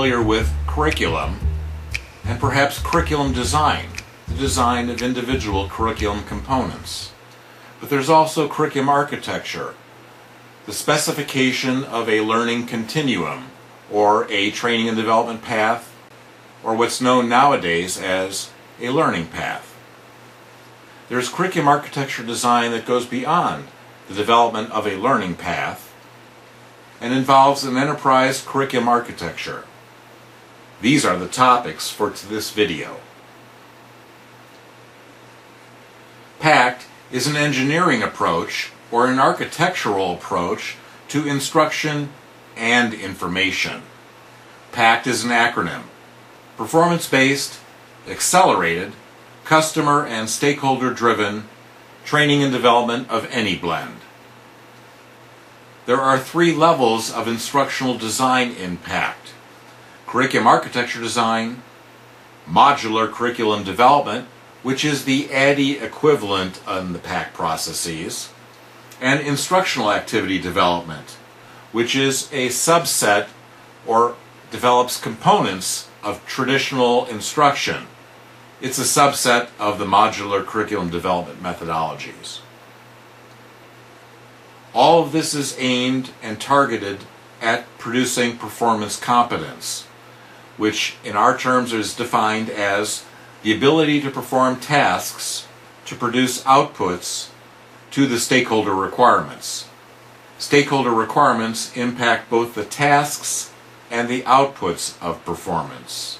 Familiar with curriculum and perhaps curriculum design, the design of individual curriculum components. But there's also curriculum architecture, the specification of a learning continuum or a training and development path or what's known nowadays as a learning path. There's curriculum architecture design that goes beyond the development of a learning path and involves an enterprise curriculum architecture. These are the topics for this video. PACT is an engineering approach or an architectural approach to instruction and information. PACT is an acronym. Performance-based, accelerated, customer and stakeholder driven training and development of any blend. There are three levels of instructional design in PACT. Curriculum architecture design, modular curriculum development, which is the ADDIE equivalent in the PACT processes, and instructional activity development, which is a subset or develops components of traditional instruction. It's a subset of the modular curriculum development methodologies. All of this is aimed and targeted at producing performance competence, which in our terms is defined as the ability to perform tasks to produce outputs to the stakeholder requirements. Stakeholder requirements impact both the tasks and the outputs of performance.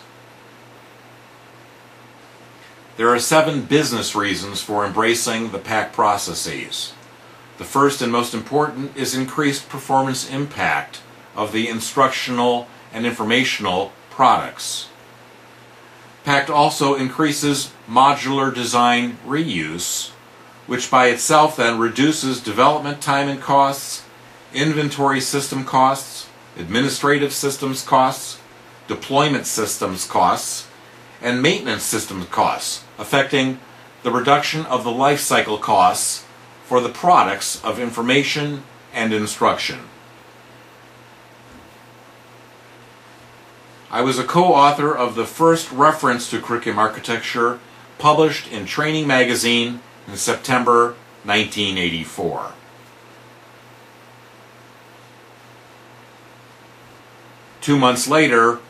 There are seven business reasons for embracing the PACT processes. The first and most important is increased performance impact of the instructional and informational products. PACT also increases modular design reuse, which by itself then reduces development time and costs, inventory system costs, administrative systems costs, deployment systems costs, and maintenance systems costs, affecting the reduction of the life cycle costs for the products of information and instruction. I was a co-author of the first reference to curriculum architecture published in Training Magazine in September 1984. Two months later,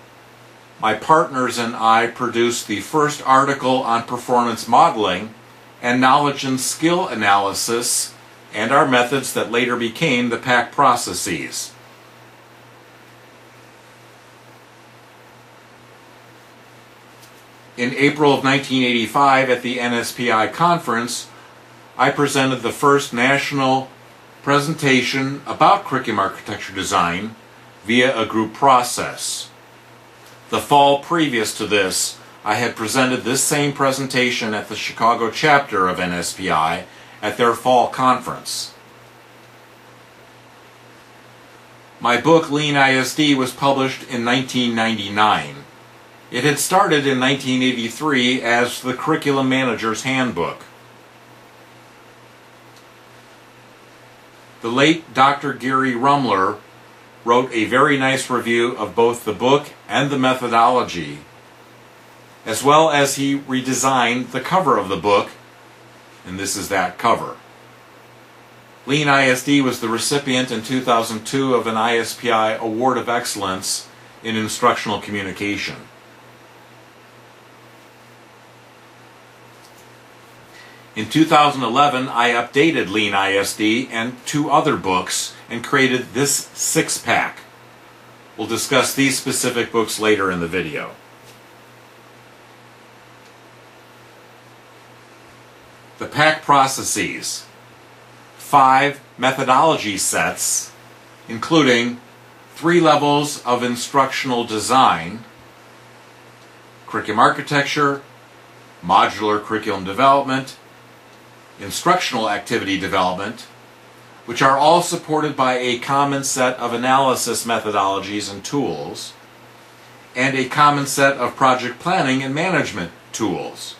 my partners and I produced the first article on performance modeling and knowledge and skill analysis and our methods that later became the PACT processes. In April of 1985 at the NSPI conference, I presented the first national presentation about curriculum architecture design via a group process. The fall previous to this, I had presented this same presentation at the Chicago chapter of NSPI at their fall conference. My book, Lean ISD, was published in 1999. It had started in 1983 as the Curriculum Manager's Handbook. The late Dr. Gary Rummler wrote a very nice review of both the book and the methodology as well as he redesigned the cover of the book, and this is that cover. Lean ISD was the recipient in 2002 of an ISPI Award of Excellence in Instructional Communication. In 2011, I updated Lean ISD and two other books and created this six-pack. We'll discuss these specific books later in the video. the PACT processes, five methodology sets, including three levels of instructional design, curriculum architecture, modular curriculum development, instructional activity development, which are all supported by a common set of analysis methodologies and tools, and a common set of project planning and management tools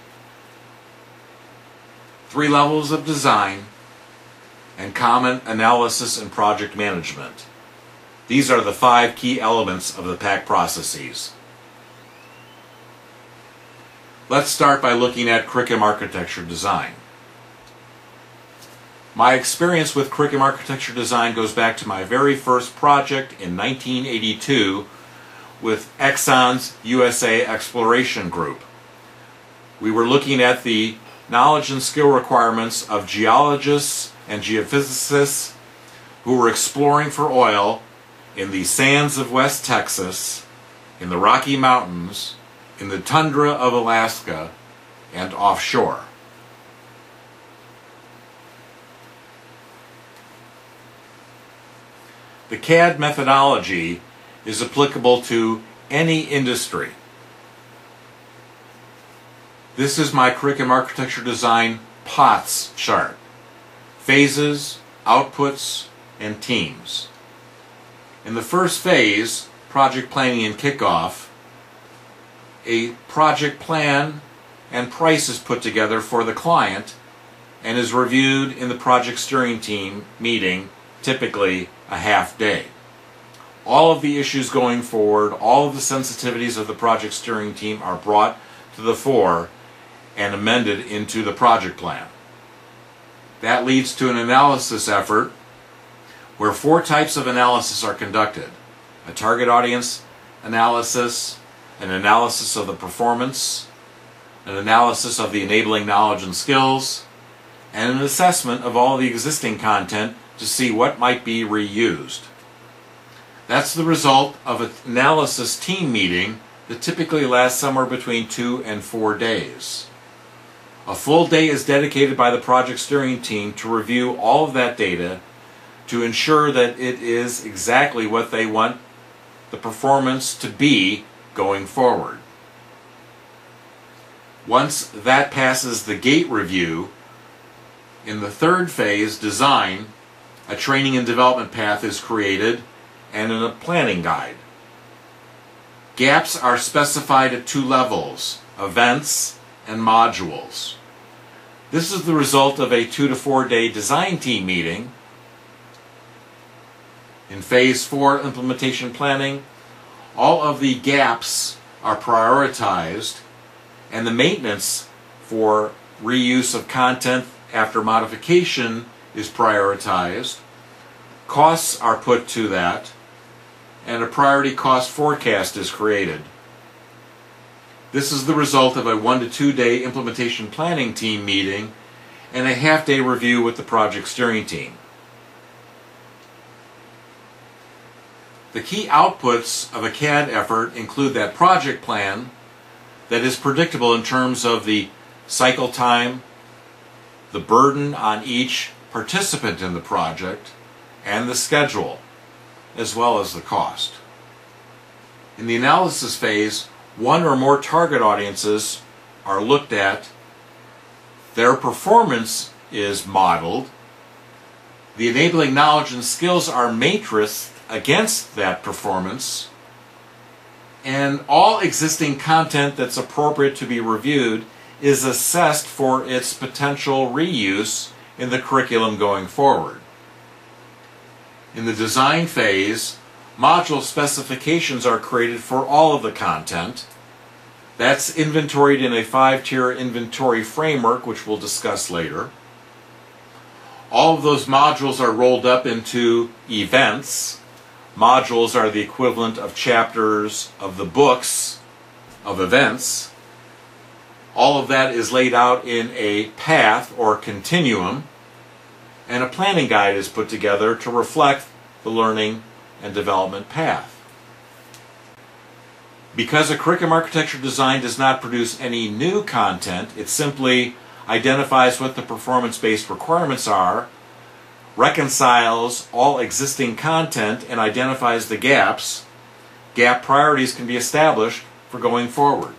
three levels of design, and common analysis and project management. These are the five key elements of the PACT processes. Let's start by looking at curriculum architecture design. My experience with curriculum architecture design goes back to my very first project in 1982 with Exxon's USA Exploration Group. We were looking at the knowledge and skill requirements of geologists and geophysicists who were exploring for oil in the sands of West Texas, in the Rocky Mountains, in the tundra of Alaska, and offshore. The CAD methodology is applicable to any industry. This is my curriculum architecture design POTS chart. Phases, outputs, and teams. In the first phase, project planning and kickoff, a project plan and price is put together for the client and is reviewed in the project steering team meeting, typically a half day. All of the issues going forward, all of the sensitivities of the project steering team are brought to the fore and amended into the project plan. That leads to an analysis effort where four types of analysis are conducted. A target audience analysis, an analysis of the performance, an analysis of the enabling knowledge and skills, and an assessment of all the existing content to see what might be reused. That's the result of an analysis team meeting that typically lasts somewhere between two and four days. A full day is dedicated by the project steering team to review all of that data to ensure that it is exactly what they want the performance to be going forward. Once that passes the gate review, in the third phase, design, a training and development path is created and in a planning guide. Gaps are specified at two levels, events and modules. This is the result of a two to four day design team meeting. In phase four implementation planning, all of the gaps are prioritized and the maintenance for reuse of content after modification is prioritized. Costs are put to that and a priority cost forecast is created. This is the result of a one to two day implementation planning team meeting and a half day review with the project steering team. The key outputs of a CAD effort include that project plan that is predictable in terms of the cycle time, the burden on each participant in the project, and the schedule, as well as the cost. In the analysis phase, one or more target audiences are looked at, their performance is modeled, the enabling knowledge and skills are matrixed against that performance, and all existing content that's appropriate to be reviewed is assessed for its potential reuse in the curriculum going forward. In the design phase, module specifications are created for all of the content. That's inventoried in a five-tier inventory framework, which we'll discuss later. All of those modules are rolled up into events. Modules are the equivalent of chapters of the books of events. All of that is laid out in a path or continuum and a planning guide is put together to reflect the learning and development path. Because a curriculum architecture design does not produce any new content, it simply identifies what the performance-based requirements are, reconciles all existing content, and identifies the gaps, gap priorities can be established for going forward.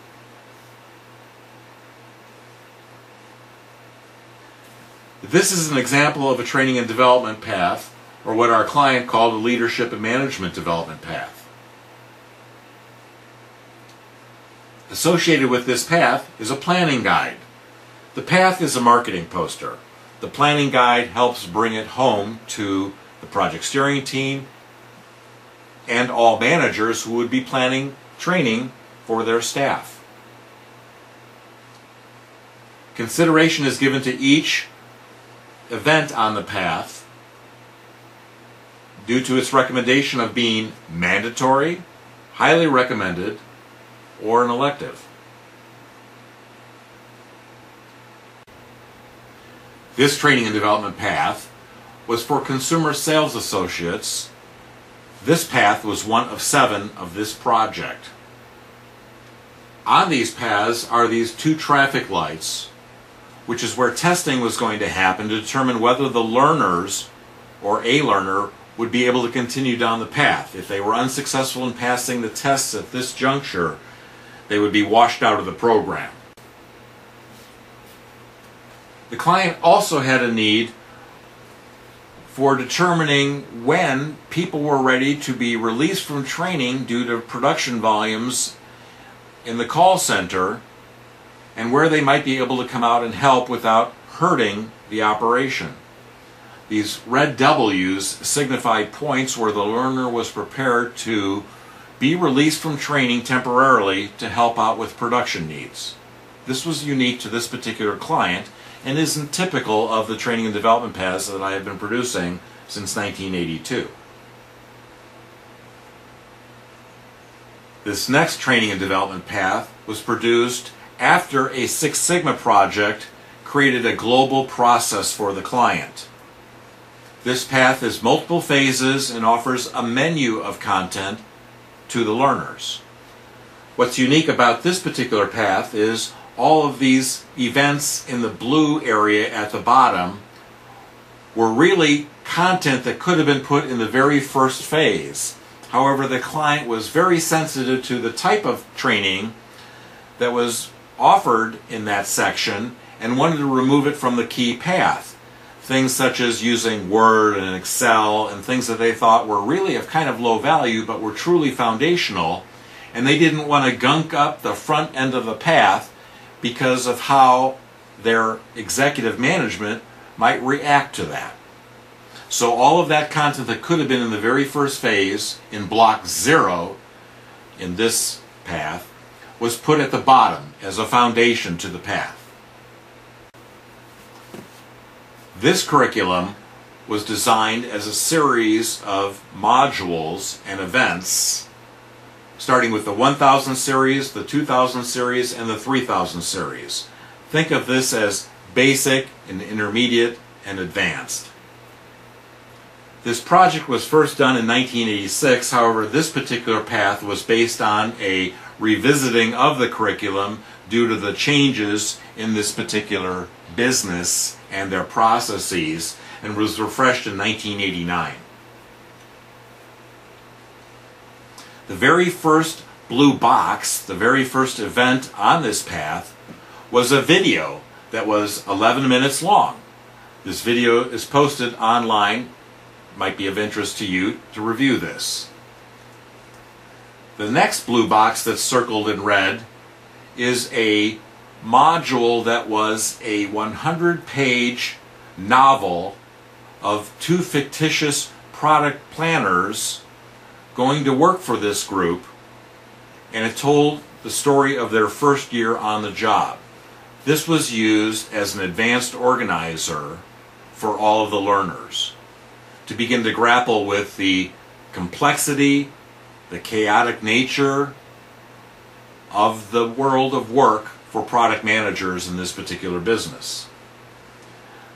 This is an example of a training and development path, or what our client called a leadership and management development path. Associated with this path is a planning guide. The path is a marketing poster. The planning guide helps bring it home to the project steering team and all managers who would be planning training for their staff. Consideration is given to each event on the path due to its recommendation of being mandatory, highly recommended, or an elective. This training and development path was for consumer sales associates. This path was one of seven of this project. On these paths are these two traffic lights, which is where testing was going to happen to determine whether the learners or a learner would be able to continue down the path. If they were unsuccessful in passing the tests at this juncture, they would be washed out of the program. The client also had a need for determining when people were ready to be released from training due to production volumes in the call center and where they might be able to come out and help without hurting the operation. These red W's signify points where the learner was prepared to be released from training temporarily to help out with production needs. This was unique to this particular client and isn't typical of the training and development paths that I have been producing since 1982. This next training and development path was produced after a Six Sigma project created a global process for the client. This path is multiple phases and offers a menu of content to the learners. What's unique about this particular path is all of these events in the blue area at the bottom were really content that could have been put in the very first phase. However, the client was very sensitive to the type of training that was offered in that section and wanted to remove it from the key path. Things such as using Word and Excel and things that they thought were really of kind of low value but were truly foundational. And they didn't want to gunk up the front end of the path because of how their executive management might react to that. So all of that content that could have been in the very first phase in block zero in this path was put at the bottom as a foundation to the path. This curriculum was designed as a series of modules and events starting with the 1000 series, the 2000 series, and the 3000 series. Think of this as basic and intermediate and advanced. This project was first done in 1986, however, this particular path was based on a revisiting of the curriculum due to the changes in this particular business and their processes and was refreshed in 1989. The very first blue box, the very first event on this path, was a video that was 11 minutes long. This video is posted online, might be of interest to you to review this. The next blue box that's circled in red is a module that was a 100 page novel of two fictitious product planners going to work for this group, and it told the story of their first year on the job. This was used as an advanced organizer for all of the learners to begin to grapple with the complexity, the chaotic nature of the world of work for product managers in this particular business.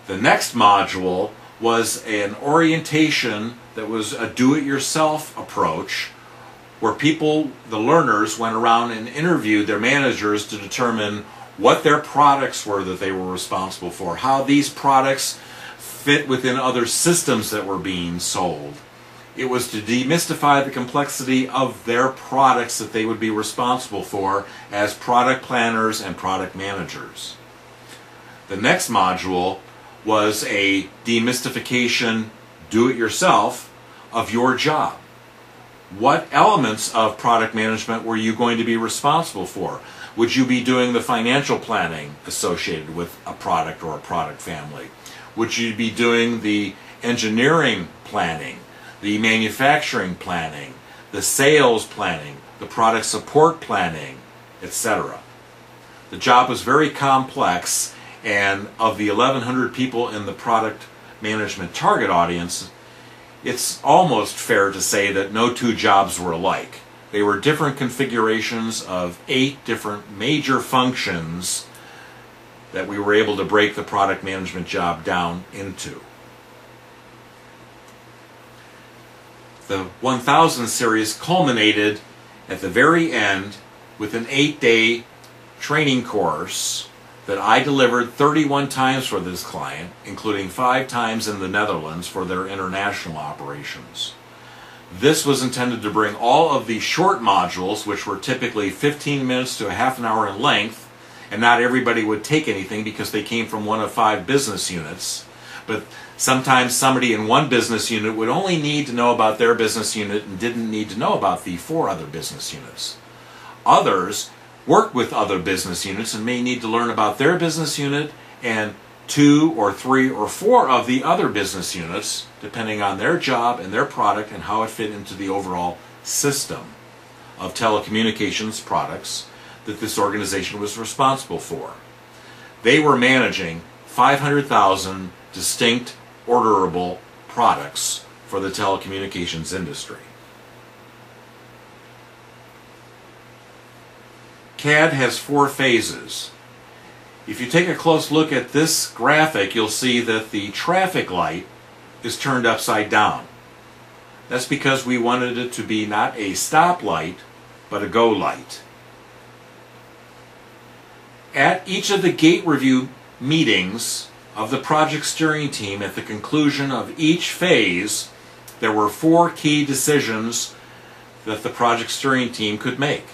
The next module was an orientation that was a do-it-yourself approach where people, the learners, went around and interviewed their managers to determine what their products were that they were responsible for, how these products fit within other systems that were being sold. It was to demystify the complexity of their products that they would be responsible for as product planners and product managers. The next module was a demystification do it yourself of your job. What elements of product management were you going to be responsible for? Would you be doing the financial planning associated with a product or a product family? Would you be doing the engineering planning, the manufacturing planning, the sales planning, the product support planning, etc. The job was very complex, and of the 1,100 people in the product management target audience, it's almost fair to say that no two jobs were alike. They were different configurations of eight different major functions that we were able to break the product management job down into. The 1000 series culminated at the very end with an eight day training course that I delivered 31 times for this client, including five times in the Netherlands for their international operations. This was intended to bring all of the short modules, which were typically 15 minutes to a half an hour in length, and not everybody would take anything because they came from one of five business units. But sometimes somebody in one business unit would only need to know about their business unit and didn't need to know about the four other business units. Others work with other business units and may need to learn about their business unit and two or three or four of the other business units, depending on their job and their product and how it fit into the overall system of telecommunications products that this organization was responsible for. They were managing 500,000 distinct orderable products for the telecommunications industry. CAD has four phases. If you take a close look at this graphic, you'll see that the traffic light is turned upside down. That's because we wanted it to be not a stop light, but a go light. At each of the gate review meetings of the project steering team, at the conclusion of each phase, there were four key decisions that the project steering team could make.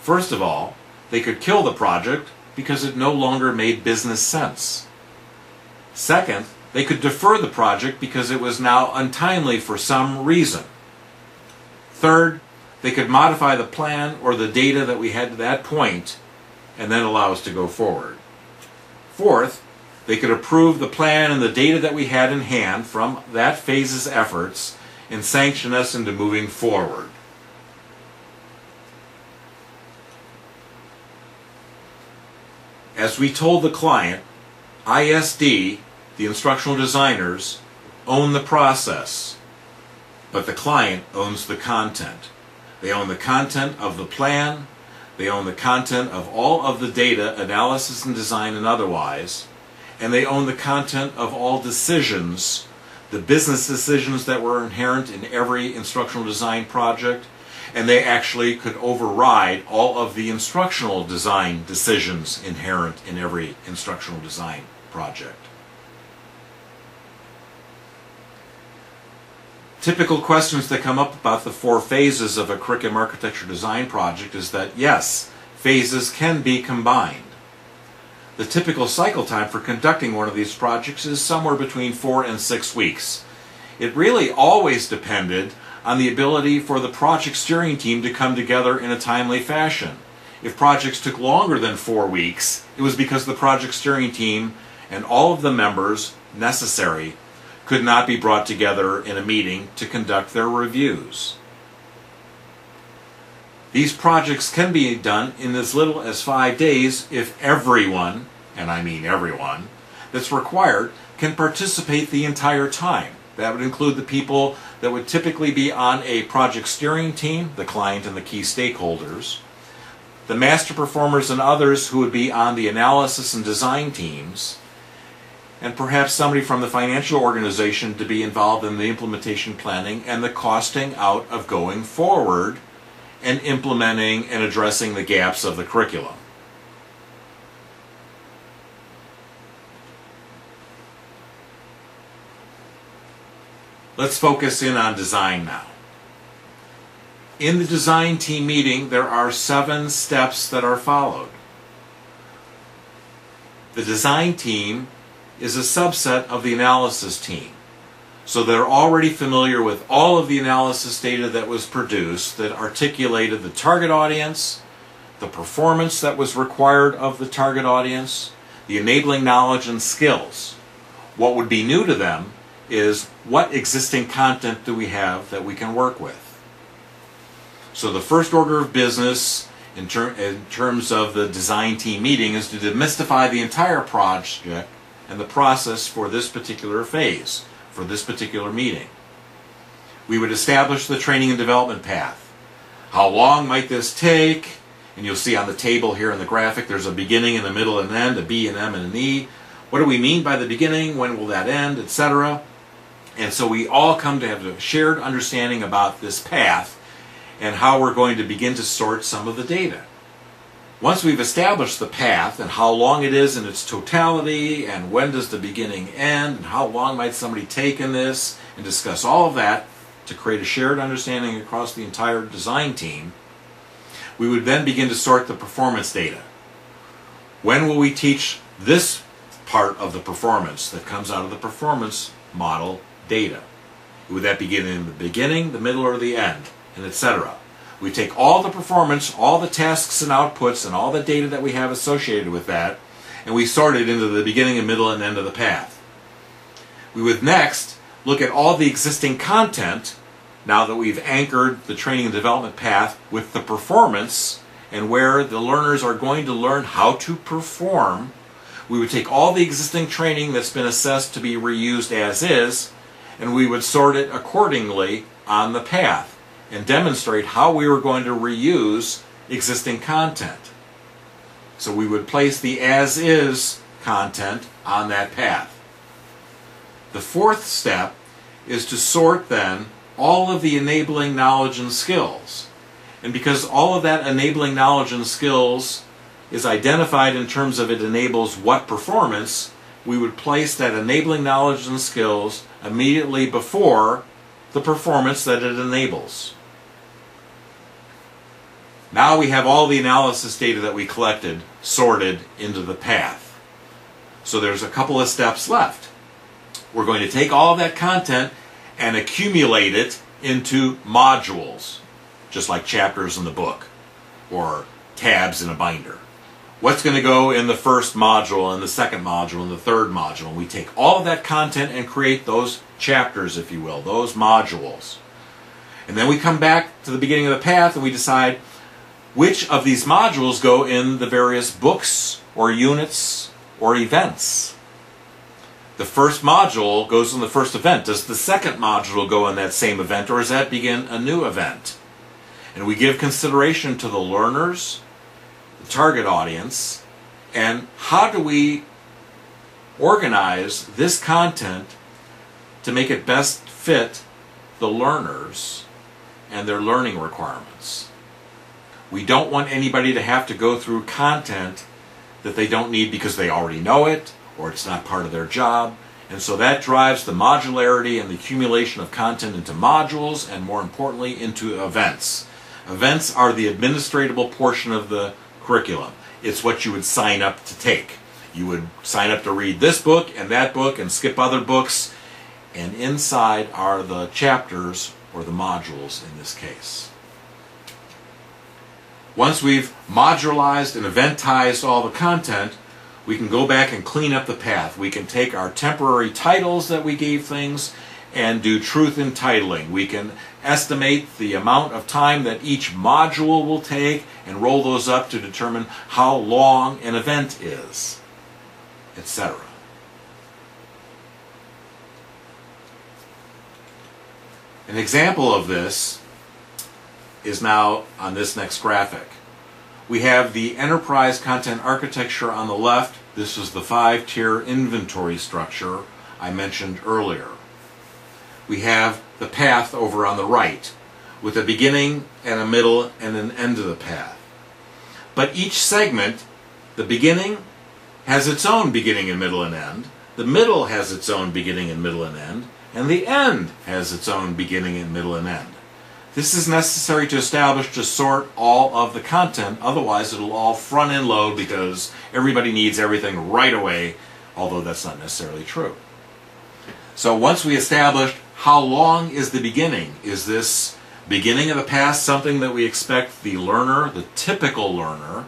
First of all, they could kill the project because it no longer made business sense. Second, they could defer the project because it was now untimely for some reason. Third, they could modify the plan or the data that we had to that point and then allow us to go forward. Fourth, they could approve the plan and the data that we had in hand from that phase's efforts and sanction us into moving forward. As we told the client, ISD, the instructional designers, own the process, but the client owns the content. They own the content of the plan, they own the content of all of the data, analysis and design and otherwise, and they own the content of all decisions, the business decisions that were inherent in every instructional design project, and they actually could override all of the instructional design decisions inherent in every instructional design project. Typical questions that come up about the four phases of a curriculum architecture design project is that yes, phases can be combined. The typical cycle time for conducting one of these projects is somewhere between four and six weeks. It really always depended on the ability for the project steering team to come together in a timely fashion. If projects took longer than four weeks, it was because the project steering team and all of the members necessary could not be brought together in a meeting to conduct their reviews. These projects can be done in as little as five days if everyone, and I mean everyone, that's required can participate the entire time. That would include the people that would typically be on a project steering team, the client and the key stakeholders, the master performers and others who would be on the analysis and design teams, and perhaps somebody from the financial organization to be involved in the implementation planning and the costing out of going forward and implementing and addressing the gaps of the curriculum. Let's focus in on design now. In the design team meeting, there are seven steps that are followed. The design team is a subset of the analysis team. So they're already familiar with all of the analysis data that was produced that articulated the target audience, the performance that was required of the target audience, the enabling knowledge and skills. What would be new to them is what existing content do we have that we can work with? So the first order of business in, ter- in terms of the design team meeting is to demystify the entire project and the process for this particular phase, for this particular meeting. We would establish the training and development path. How long might this take? And you'll see on the table here in the graphic, there's a beginning and a middle and an end, a B, an M, and an E. What do we mean by the beginning? When will that end? Etc. And so we all come to have a shared understanding about this path and how we're going to begin to sort some of the data. Once we've established the path and how long it is in its totality and when does the beginning end and how long might somebody take in this and discuss all of that to create a shared understanding across the entire design team, we would then begin to sort the performance data. When will we teach this part of the performance that comes out of the performance model data? Would that begin in the beginning, the middle, or the end, and etc.? We take all the performance, all the tasks and outputs, and all the data that we have associated with that, and we sort it into the beginning and middle and end of the path. We would next look at all the existing content now that we've anchored the training and development path with the performance and where the learners are going to learn how to perform. We would take all the existing training that's been assessed to be reused as is, and we would sort it accordingly on the path and demonstrate how we were going to reuse existing content. So we would place the as is content on that path. The fourth step is to sort then all of the enabling knowledge and skills. And because all of that enabling knowledge and skills is identified in terms of it enables what performance, we would place that enabling knowledge and skills immediately before the performance that it enables. Now we have all the analysis data that we collected sorted into the path. So there's a couple of steps left. We're going to take all that content and accumulate it into modules, just like chapters in the book or tabs in a binder. What's going to go in the first module and the second module and the third module? We take all of that content and create those chapters, if you will, those modules. And then we come back to the beginning of the path and we decide which of these modules go in the various books or units or events. The first module goes in the first event. Does the second module go in that same event or does that begin a new event? And we give consideration to the learners, the target audience, and how do we organize this content to make it best fit the learners and their learning requirements. We don't want anybody to have to go through content that they don't need because they already know it or it's not part of their job. And so that drives the modularity and the accumulation of content into modules and more importantly into events. Events are the administratable portion of the curriculum. It's what you would sign up to take. You would sign up to read this book and that book and skip other books. And inside are the chapters or the modules in this case. Once we've modularized and eventized all the content, we can go back and clean up the path. We can take our temporary titles that we gave things and do truth in titling. We can estimate the amount of time that each module will take and roll those up to determine how long an event is, etc. An example of this is now on this next graphic. We have the enterprise content architecture on the left. This is the five-tier inventory structure I mentioned earlier. We have the path over on the right with a beginning and a middle and an end to the path. But each segment, the beginning has its own beginning and middle and end, the middle has its own beginning and middle and end, and the end has its own beginning and middle and end. This is necessary to establish to sort all of the content, otherwise it'll all front end load because everybody needs everything right away, although that's not necessarily true. So once we established how long is the beginning, is this beginning of the past something that we expect the learner, the typical learner,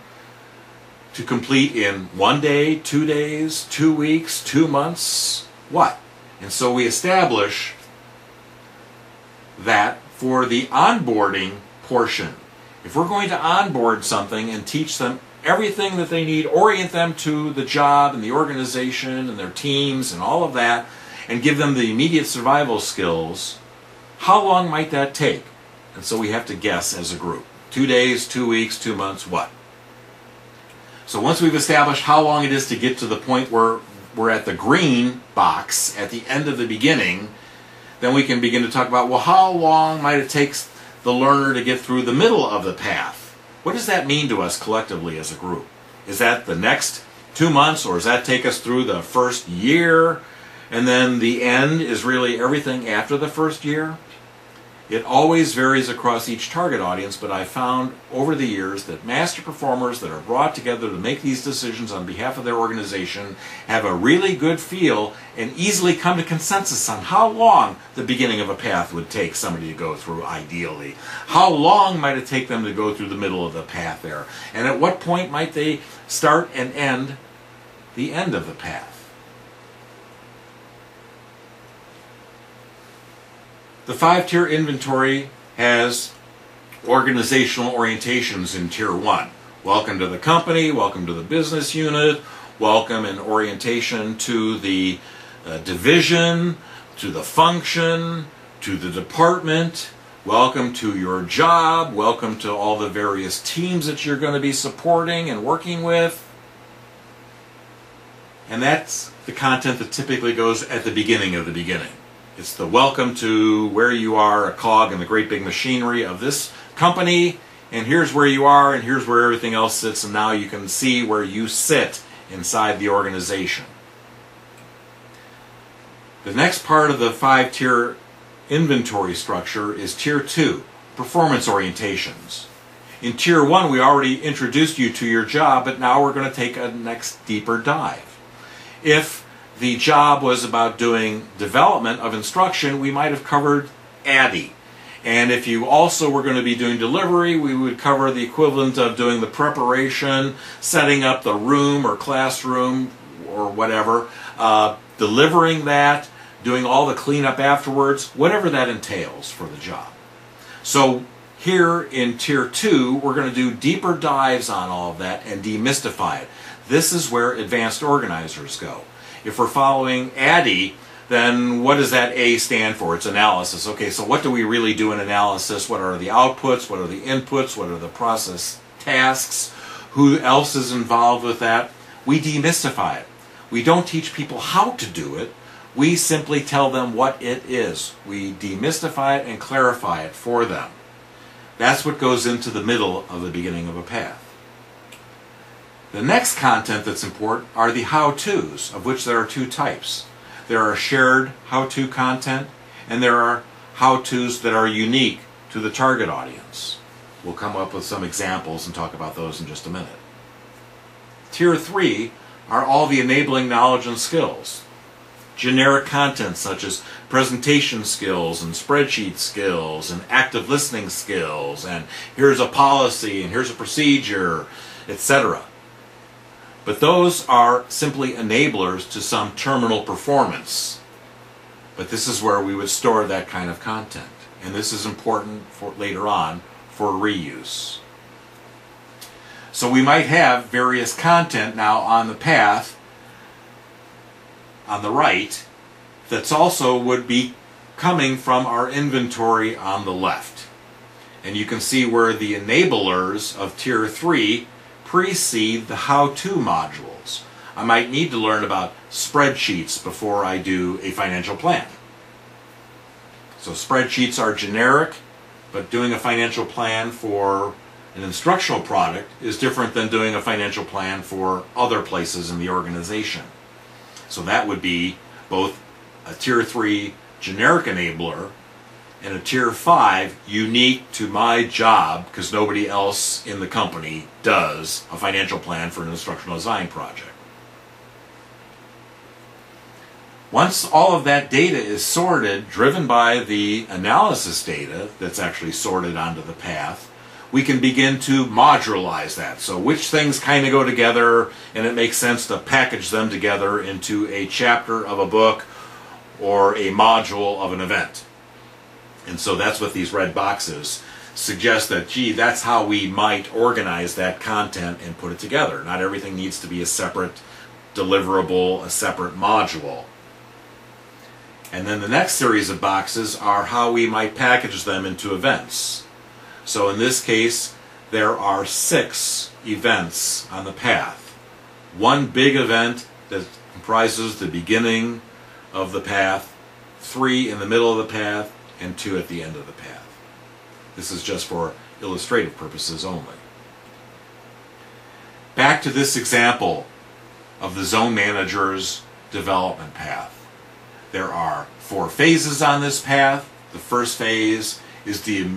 to complete in one day, two days, two weeks, two months, what? And so we establish that for the onboarding portion. If we're going to onboard something and teach them everything that they need, orient them to the job and the organization and their teams and all of that, and give them the immediate survival skills, how long might that take? And so we have to guess as a group. Two days, two weeks, two months, what? So once we've established how long it is to get to the point where we're at the green box at the end of the beginning, then we can begin to talk about, well, how long might it take the learner to get through the middle of the path? What does that mean to us collectively as a group? Is that the next two months, or does that take us through the first year? And then the end is really everything after the first year? It always varies across each target audience, but I've found over the years that master performers that are brought together to make these decisions on behalf of their organization have a really good feel and easily come to consensus on how long the beginning of a path would take somebody to go through ideally. How long might it take them to go through the middle of the path there? And at what point might they start and end the end of the path? The five tier inventory has organizational orientations in tier one. Welcome to the company, welcome to the business unit, welcome and orientation to the uh, division, to the function, to the department, welcome to your job, welcome to all the various teams that you're going to be supporting and working with. And that's the content that typically goes at the beginning of the beginning. It's the welcome to where you are, a cog in the great big machinery of this company, and here's where you are, and here's where everything else sits, and now you can see where you sit inside the organization. The next part of the five tier inventory structure is tier two, performance orientations. In tier one, we already introduced you to your job, but now we're going to take a next deeper dive. If the job was about doing development of instruction, we might have covered ADDIE. And if you also were going to be doing delivery, we would cover the equivalent of doing the preparation, setting up the room or classroom or whatever, uh, delivering that, doing all the cleanup afterwards, whatever that entails for the job. So here in Tier 2, we're going to do deeper dives on all of that and demystify it. This is where advanced organizers go. If we're following ADDIE, then what does that A stand for? It's analysis. Okay, so what do we really do in analysis? What are the outputs? What are the inputs? What are the process tasks? Who else is involved with that? We demystify it. We don't teach people how to do it. We simply tell them what it is. We demystify it and clarify it for them. That's what goes into the middle of the beginning of a path. The next content that's important are the how-tos, of which there are two types. There are shared how-to content, and there are how-tos that are unique to the target audience. We'll come up with some examples and talk about those in just a minute. Tier 3 are all the enabling knowledge and skills. Generic content such as presentation skills and spreadsheet skills and active listening skills and here's a policy and here's a procedure, etc. But those are simply enablers to some terminal performance. But this is where we would store that kind of content. And this is important for later on for reuse. So we might have various content now on the path on the right that's also would be coming from our inventory on the left. And you can see where the enablers of tier 3 precede the how-to modules. I might need to learn about spreadsheets before I do a financial plan. So spreadsheets are generic, but doing a financial plan for an instructional product is different than doing a financial plan for other places in the organization. So that would be both a tier 3 generic enabler and a tier 5 unique to my job because nobody else in the company does a financial plan for an instructional design project. Once all of that data is sorted, driven by the analysis data that's actually sorted onto the path, we can begin to modularize that. So which things kind of go together and it makes sense to package them together into a chapter of a book or a module of an event. And so that's what these red boxes suggest that, gee, that's how we might organize that content and put it together. Not everything needs to be a separate deliverable, a separate module. And then the next series of boxes are how we might package them into events. So in this case, there are six events on the path. One big event that comprises the beginning of the path, three in the middle of the path, and two at the end of the path. This is just for illustrative purposes only. Back to this example of the zone manager's development path. There are four phases on this path. The first phase is the,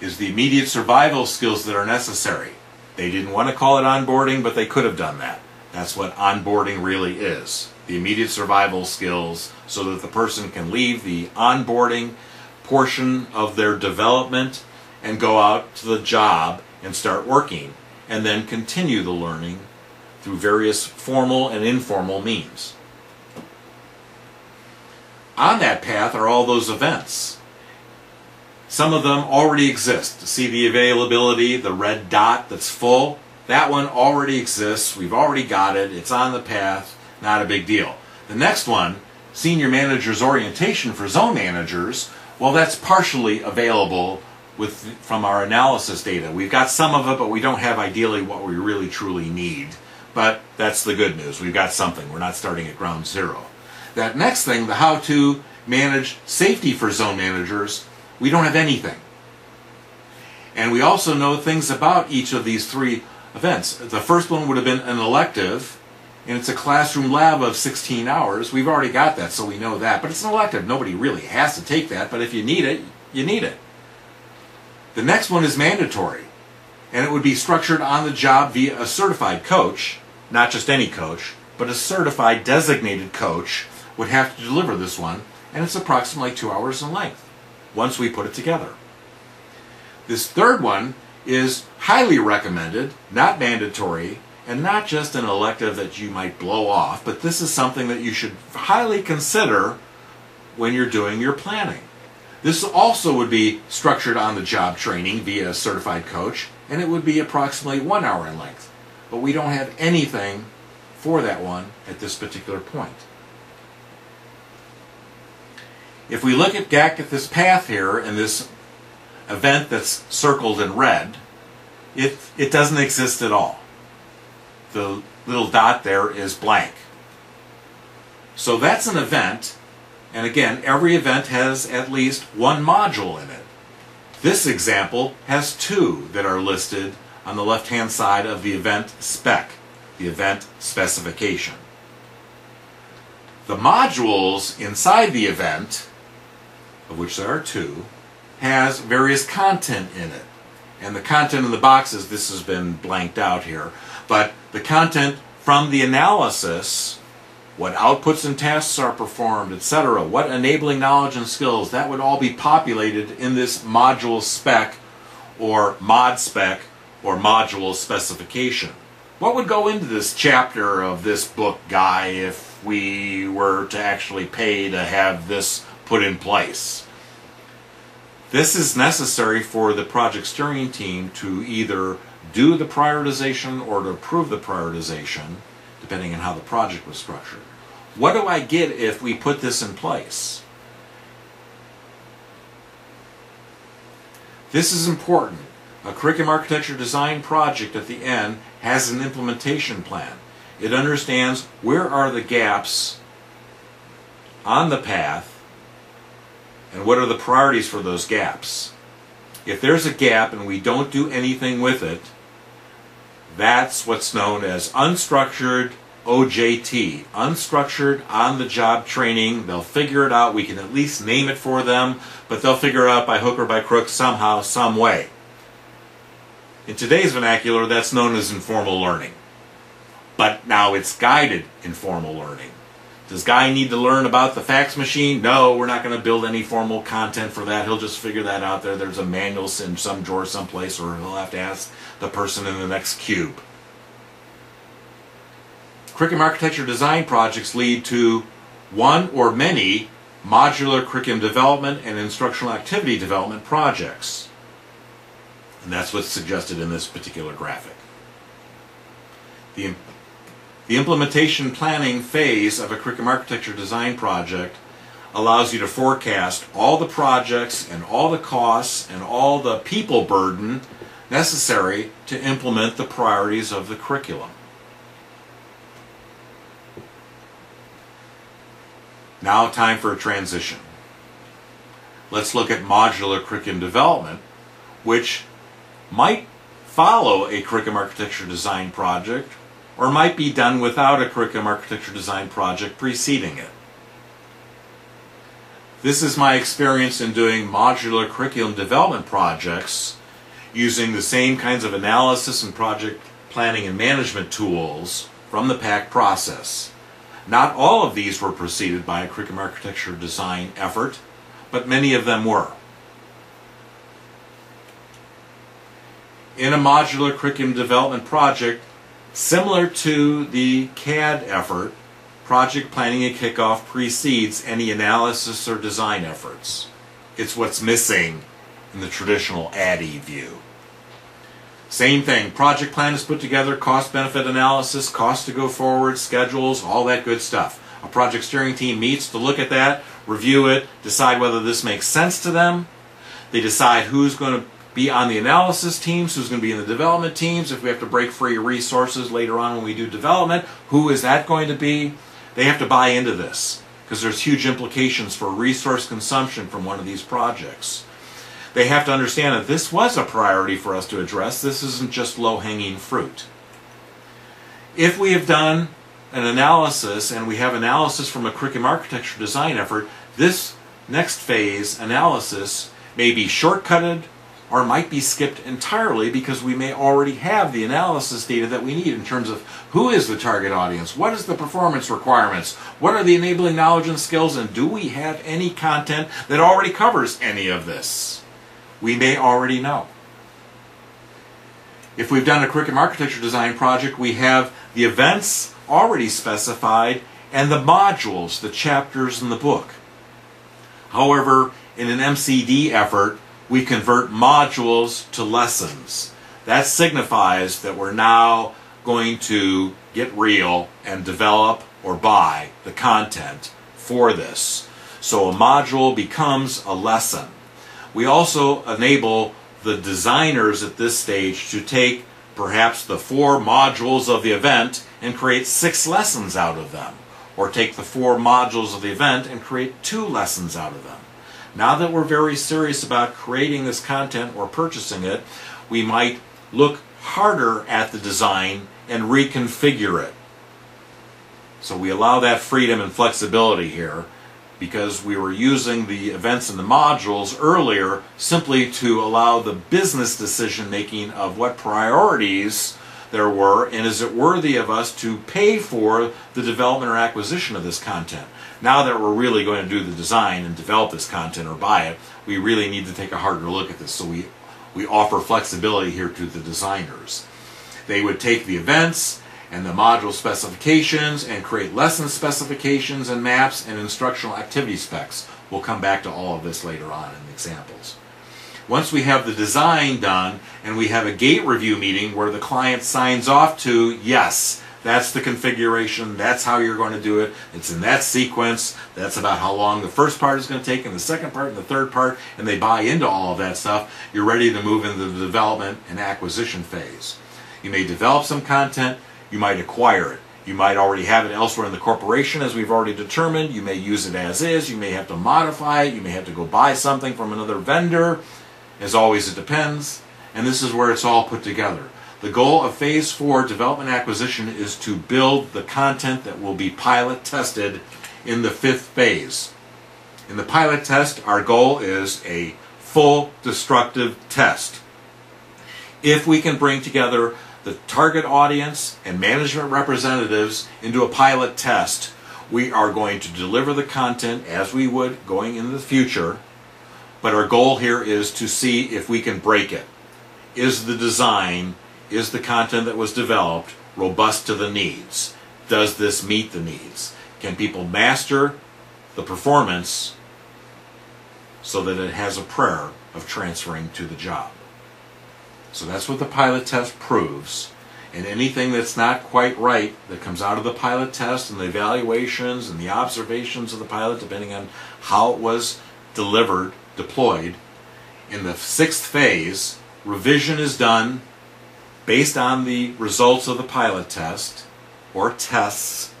is the immediate survival skills that are necessary. They didn't want to call it onboarding, but they could have done that. That's what onboarding really is. The immediate survival skills so that the person can leave the onboarding portion of their development and go out to the job and start working and then continue the learning through various formal and informal means. On that path are all those events. Some of them already exist. See the availability, the red dot that's full? That one already exists. We've already got it. It's on the path. Not a big deal. The next one, Senior Manager's Orientation for Zone Managers, well, that's partially available with from our analysis data. We've got some of it, but we don't have ideally what we really truly need. But that's the good news. We've got something. We're not starting at ground zero. That next thing, the how to manage safety for zone managers, we don't have anything. And we also know things about each of these three events. The first one would have been an elective, and it's a classroom lab of 16 hours. We've already got that, so we know that. But it's an elective. Nobody really has to take that, but if you need it, you need it. The next one is mandatory, and it would be structured on the job via a certified coach, not just any coach, but a certified designated coach would have to deliver this one, and it's approximately two hours in length once we put it together. This third one is highly recommended, not mandatory, and not just an elective that you might blow off, but this is something that you should highly consider when you're doing your planning. This also would be structured on the job training via a certified coach, and it would be approximately one hour in length. But we don't have anything for that one at this particular point. If we look at back at this path here and this event that's circled in red, it, it doesn't exist at all. The little dot there is blank. So that's an event and again, every event has at least one module in it. This example has two that are listed on the left-hand side of the event spec, the event specification. The modules inside the event, of which there are two, has various content in it. And the content in the boxes, this has been blanked out here, but the content from the analysis what outputs and tasks are performed, etc., what enabling knowledge and skills, that would all be populated in this module spec or mod spec or module specification. What would go into this chapter of this book guy if we were to actually pay to have this put in place? This is necessary for the project steering team to either do the prioritization or to approve the prioritization depending on how the project was structured. What do I get if we put this in place? This is important. A curriculum architecture design project at the end has an implementation plan. It understands where are the gaps on the path and what are the priorities for those gaps. If there's a gap and we don't do anything with it, that's what's known as unstructured OJT, unstructured, on the job training. They'll figure it out. We can at least name it for them, but they'll figure it out by hook or by crook somehow, some way. In today's vernacular, that's known as informal learning. But now it's guided informal learning. Does Guy need to learn about the fax machine? No, we're not going to build any formal content for that. He'll just figure that out there. There's a manual in some drawer someplace, or he'll have to ask the person in the next cube. Curriculum architecture design projects lead to one or many modular curriculum development and instructional activity development projects. And that's what's suggested in this particular graphic. The, the implementation planning phase of a curriculum architecture design project allows you to forecast all the projects and all the costs and all the people burden necessary to implement the priorities of the curriculum. Now time for a transition. Let's look at modular curriculum development, which might follow a curriculum architecture design project or might be done without a curriculum architecture design project preceding it. This is my experience in doing modular curriculum development projects using the same kinds of analysis and project planning and management tools from the PACT process. Not all of these were preceded by a curriculum architecture design effort, but many of them were. In a modular curriculum development project, similar to the CAD effort, project planning and kickoff precedes any analysis or design efforts. It's what's missing in the traditional ADDIE view. Same thing, project plan is put together, cost benefit analysis, cost to go forward, schedules, all that good stuff. A project steering team meets to look at that, review it, decide whether this makes sense to them. They decide who's going to be on the analysis teams, who's going to be in the development teams, if we have to break free resources later on when we do development, who is that going to be? They have to buy into this because there's huge implications for resource consumption from one of these projects they have to understand that this was a priority for us to address. This isn't just low-hanging fruit. If we have done an analysis and we have analysis from a curriculum architecture design effort, this next phase analysis may be shortcutted or might be skipped entirely because we may already have the analysis data that we need in terms of who is the target audience, what is the performance requirements, what are the enabling knowledge and skills, and do we have any content that already covers any of this? we may already know. If we've done a curriculum architecture design project, we have the events already specified and the modules, the chapters in the book. However, in an MCD effort, we convert modules to lessons. That signifies that we're now going to get real and develop or buy the content for this. So a module becomes a lesson. We also enable the designers at this stage to take perhaps the four modules of the event and create six lessons out of them. Or take the four modules of the event and create two lessons out of them. Now that we're very serious about creating this content or purchasing it, we might look harder at the design and reconfigure it. So we allow that freedom and flexibility here because we were using the events and the modules earlier simply to allow the business decision making of what priorities there were and is it worthy of us to pay for the development or acquisition of this content. Now that we're really going to do the design and develop this content or buy it, we really need to take a harder look at this. So we, we offer flexibility here to the designers. They would take the events and the module specifications and create lesson specifications and maps and instructional activity specs. We'll come back to all of this later on in examples. Once we have the design done and we have a gate review meeting where the client signs off to, yes, that's the configuration, that's how you're going to do it, it's in that sequence, that's about how long the first part is going to take and the second part and the third part, and they buy into all of that stuff, you're ready to move into the development and acquisition phase. You may develop some content, you might acquire it. You might already have it elsewhere in the corporation, as we've already determined. You may use it as is. You may have to modify it. You may have to go buy something from another vendor. As always, it depends. And this is where it's all put together. The goal of Phase 4 development acquisition is to build the content that will be pilot tested in the fifth phase. In the pilot test, our goal is a full destructive test. If we can bring together the target audience and management representatives into a pilot test, we are going to deliver the content as we would going into the future, but our goal here is to see if we can break it. Is the design, is the content that was developed robust to the needs? Does this meet the needs? Can people master the performance so that it has a prayer of transferring to the job? So that's what the pilot test proves. And anything that's not quite right that comes out of the pilot test and the evaluations and the observations of the pilot, depending on how it was delivered, deployed, in the sixth phase, revision is done based on the results of the pilot test or tests,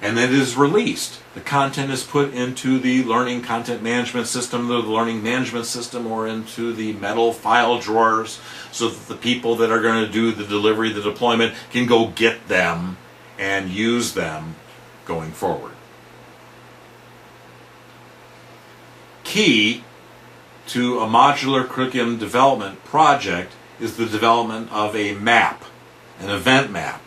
and then it is released. The content is put into the learning content management system, the learning management system, or into the metal file drawers so that the people that are going to do the delivery, the deployment, can go get them and use them going forward. Key to a modular curriculum development project is the development of a map, an event map.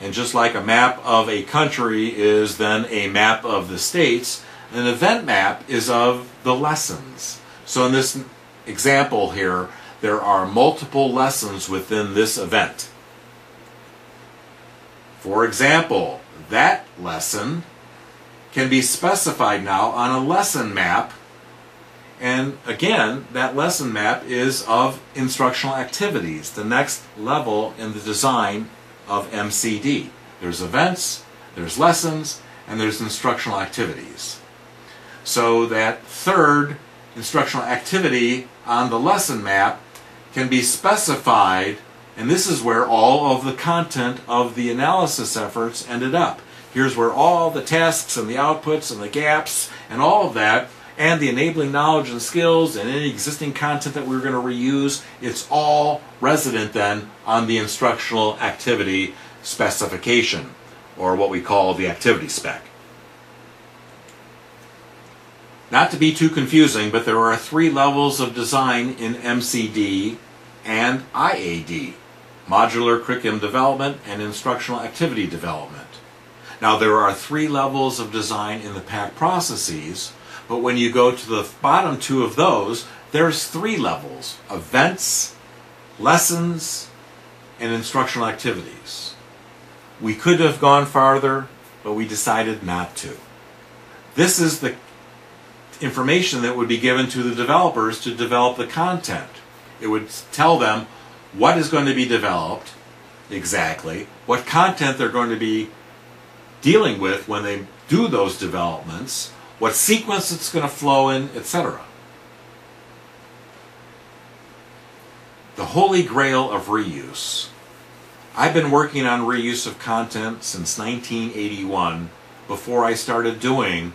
And just like a map of a country is then a map of the states, an event map is of the lessons. So in this example here, there are multiple lessons within this event. For example, that lesson can be specified now on a lesson map and again, that lesson map is of instructional activities, the next level in the design of MCD. There's events, there's lessons, and there's instructional activities. So that third instructional activity on the lesson map can be specified, and this is where all of the content of the analysis efforts ended up. Here's where all the tasks and the outputs and the gaps and all of that and the enabling knowledge and skills and any existing content that we're going to reuse, it's all resident then on the instructional activity specification, or what we call the activity spec. Not to be too confusing, but there are three levels of design in MCD and IAD, Modular Curriculum Development and Instructional Activity Development. Now there are three levels of design in the PACT processes, but when you go to the bottom two of those, there's three levels events, lessons, and instructional activities. We could have gone farther, but we decided not to. This is the information that would be given to the developers to develop the content. It would tell them what is going to be developed exactly, what content they're going to be dealing with when they do those developments, what sequence it's going to flow in, etc. The holy grail of reuse. I've been working on reuse of content since 1981 before I started doing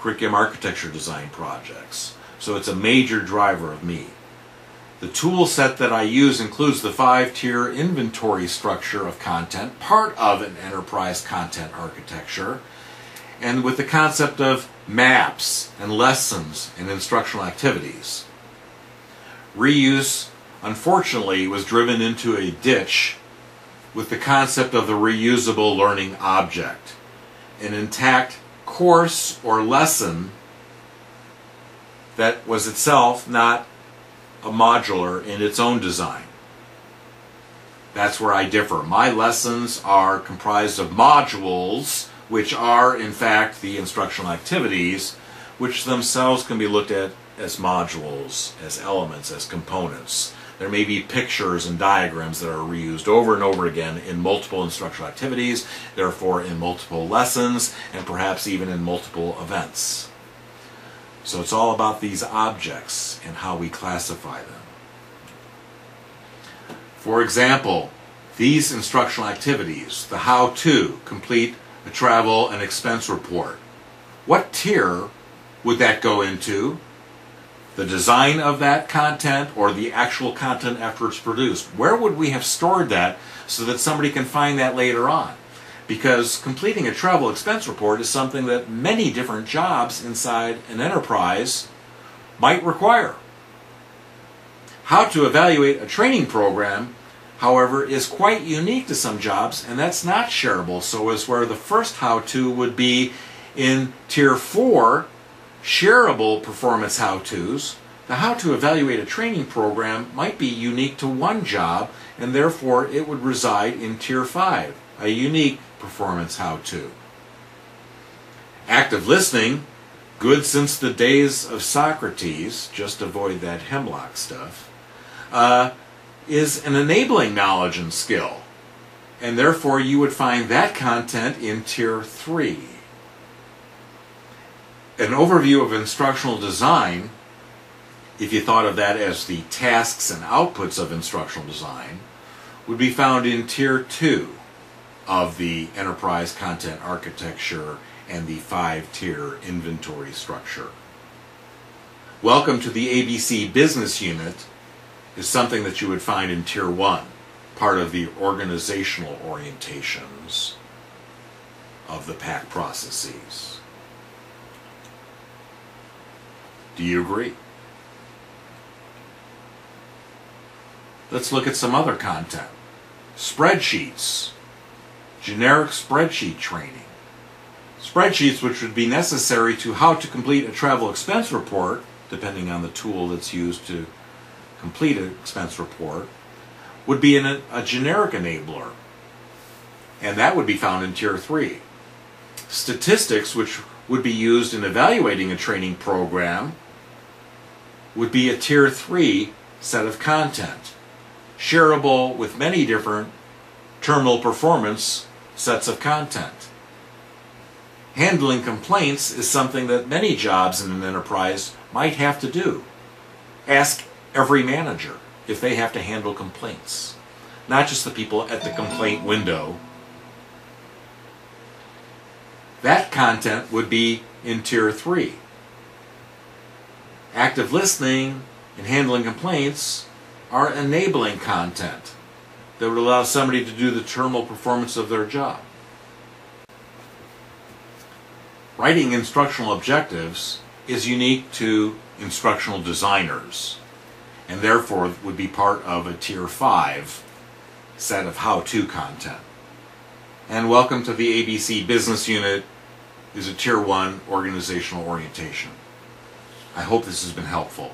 curriculum architecture design projects. So it's a major driver of me. The tool set that I use includes the five-tier inventory structure of content, part of an enterprise content architecture, and with the concept of maps and lessons and instructional activities. Reuse, unfortunately, was driven into a ditch with the concept of the reusable learning object, an intact course or lesson that was itself not a modular in its own design. That's where I differ. My lessons are comprised of modules which are in fact the instructional activities, which themselves can be looked at as modules, as elements, as components. There may be pictures and diagrams that are reused over and over again in multiple instructional activities, therefore in multiple lessons, and perhaps even in multiple events. So it's all about these objects and how we classify them. For example, these instructional activities, the how-to, complete a travel and expense report. What tier would that go into? The design of that content or the actual content after it's produced? Where would we have stored that so that somebody can find that later on? Because completing a travel expense report is something that many different jobs inside an enterprise might require. How to evaluate a training program however, is quite unique to some jobs, and that's not shareable. So is where the first how-to would be in Tier 4, shareable performance how-tos. The how to evaluate a training program might be unique to one job, and therefore it would reside in Tier 5, a unique performance how-to. Active listening, good since the days of Socrates, just avoid that hemlock stuff. Uh, is an enabling knowledge and skill. And therefore, you would find that content in Tier 3. An overview of instructional design, if you thought of that as the tasks and outputs of instructional design, would be found in Tier 2 of the enterprise content architecture and the five tier inventory structure. Welcome to the ABC Business Unit is something that you would find in Tier 1, part of the organizational orientations of the PACT processes. Do you agree? Let's look at some other content. Spreadsheets, generic spreadsheet training. Spreadsheets which would be necessary to how to complete a travel expense report, depending on the tool that's used to complete expense report, would be in a, a generic enabler. And that would be found in Tier 3. Statistics, which would be used in evaluating a training program, would be a Tier 3 set of content, shareable with many different terminal performance sets of content. Handling complaints is something that many jobs in an enterprise might have to do. Ask every manager if they have to handle complaints, not just the people at the complaint window. That content would be in Tier 3. Active listening and handling complaints are enabling content that would allow somebody to do the terminal performance of their job. Writing instructional objectives is unique to instructional designers and therefore would be part of a Tier 5 set of how-to content. And welcome to the ABC Business Unit is a Tier 1 organizational orientation. I hope this has been helpful.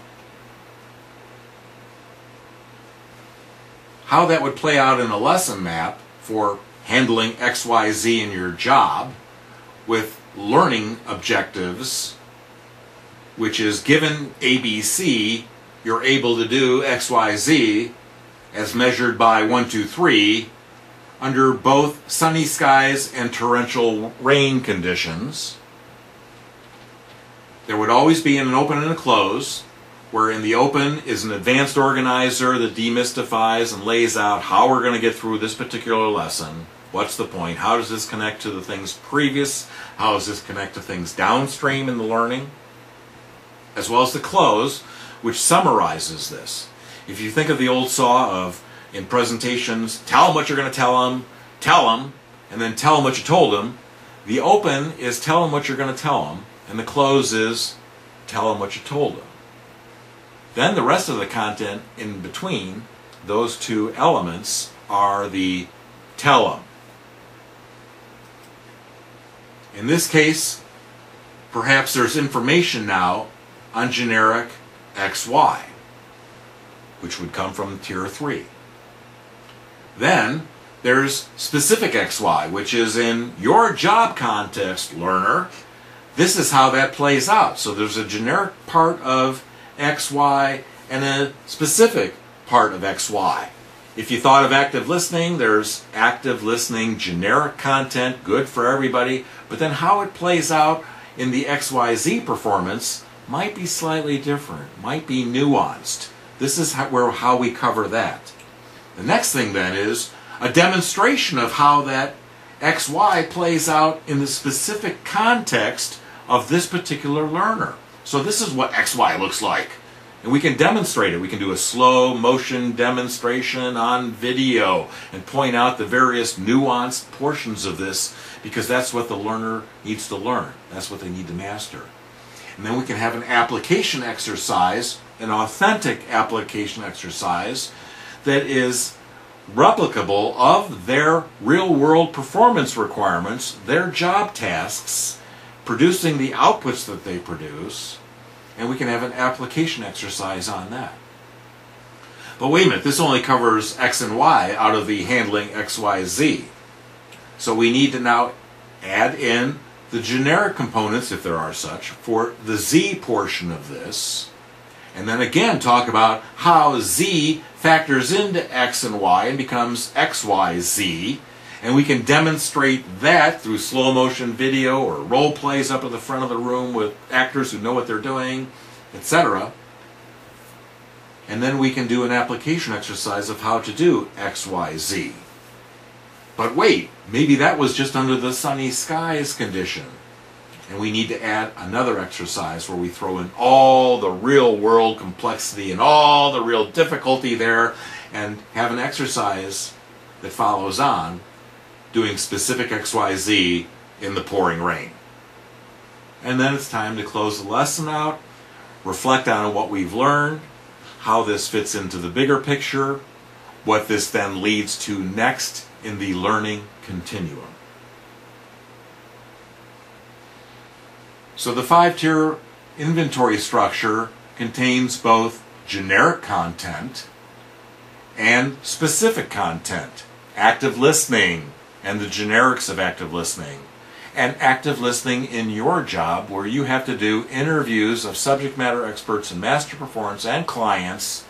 How that would play out in a lesson map for handling XYZ in your job with learning objectives, which is given ABC, you're able to do XYZ as measured by 1, 2, 3 under both sunny skies and torrential rain conditions. There would always be an open and a close, where in the open is an advanced organizer that demystifies and lays out how we're going to get through this particular lesson. What's the point? How does this connect to the things previous? How does this connect to things downstream in the learning? As well as the close, which summarizes this. If you think of the old saw of in presentations, tell them what you're going to tell them, tell them, and then tell them what you told them. The open is tell them what you're going to tell them, and the close is tell them what you told them. Then the rest of the content in between those two elements are the tell them. In this case, perhaps there's information now on generic XY, which would come from tier 3. Then there's specific XY, which is in your job context, learner. This is how that plays out. So there's a generic part of XY and a specific part of XY. If you thought of active listening, there's active listening, generic content, good for everybody, but then how it plays out in the XYZ performance might be slightly different, might be nuanced. This is how, where, how we cover that. The next thing then is a demonstration of how that XY plays out in the specific context of this particular learner. So this is what XY looks like. And we can demonstrate it. We can do a slow motion demonstration on video and point out the various nuanced portions of this because that's what the learner needs to learn. That's what they need to master. And then we can have an application exercise, an authentic application exercise that is replicable of their real world performance requirements, their job tasks, producing the outputs that they produce and we can have an application exercise on that. But wait a minute, this only covers X and Y out of the handling XYZ. So we need to now add in the generic components, if there are such, for the Z portion of this, And then again talk about how Z factors into X and Y and becomes XYZ. And we can demonstrate that through slow motion video or role plays up at the front of the room with actors who know what they're doing, etc. And then we can do an application exercise of how to do XYZ. But wait, maybe that was just under the sunny skies condition. And we need to add another exercise where we throw in all the real world complexity and all the real difficulty there and have an exercise that follows on doing specific XYZ in the pouring rain. And then it's time to close the lesson out, reflect on what we've learned, how this fits into the bigger picture, what this then leads to next in the learning continuum. So the five-tier inventory structure contains both generic content and specific content, active listening and the generics of active listening, and active listening in your job where you have to do interviews of subject matter experts and master performance and clients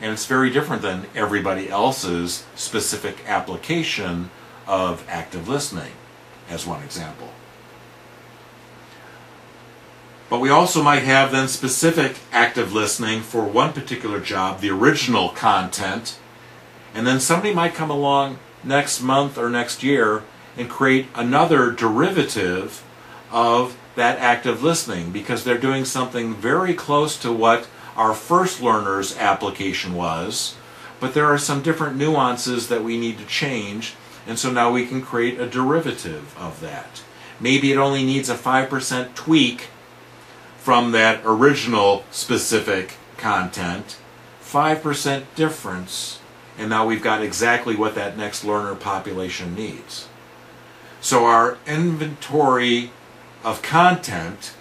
and it's very different than everybody else's specific application of active listening, as one example. But we also might have then specific active listening for one particular job, the original content, and then somebody might come along next month or next year and create another derivative of that active listening because they're doing something very close to what our first learner's application was, but there are some different nuances that we need to change, and so now we can create a derivative of that. Maybe it only needs a 5% tweak from that original specific content, 5% difference, and now we've got exactly what that next learner population needs. So our inventory of content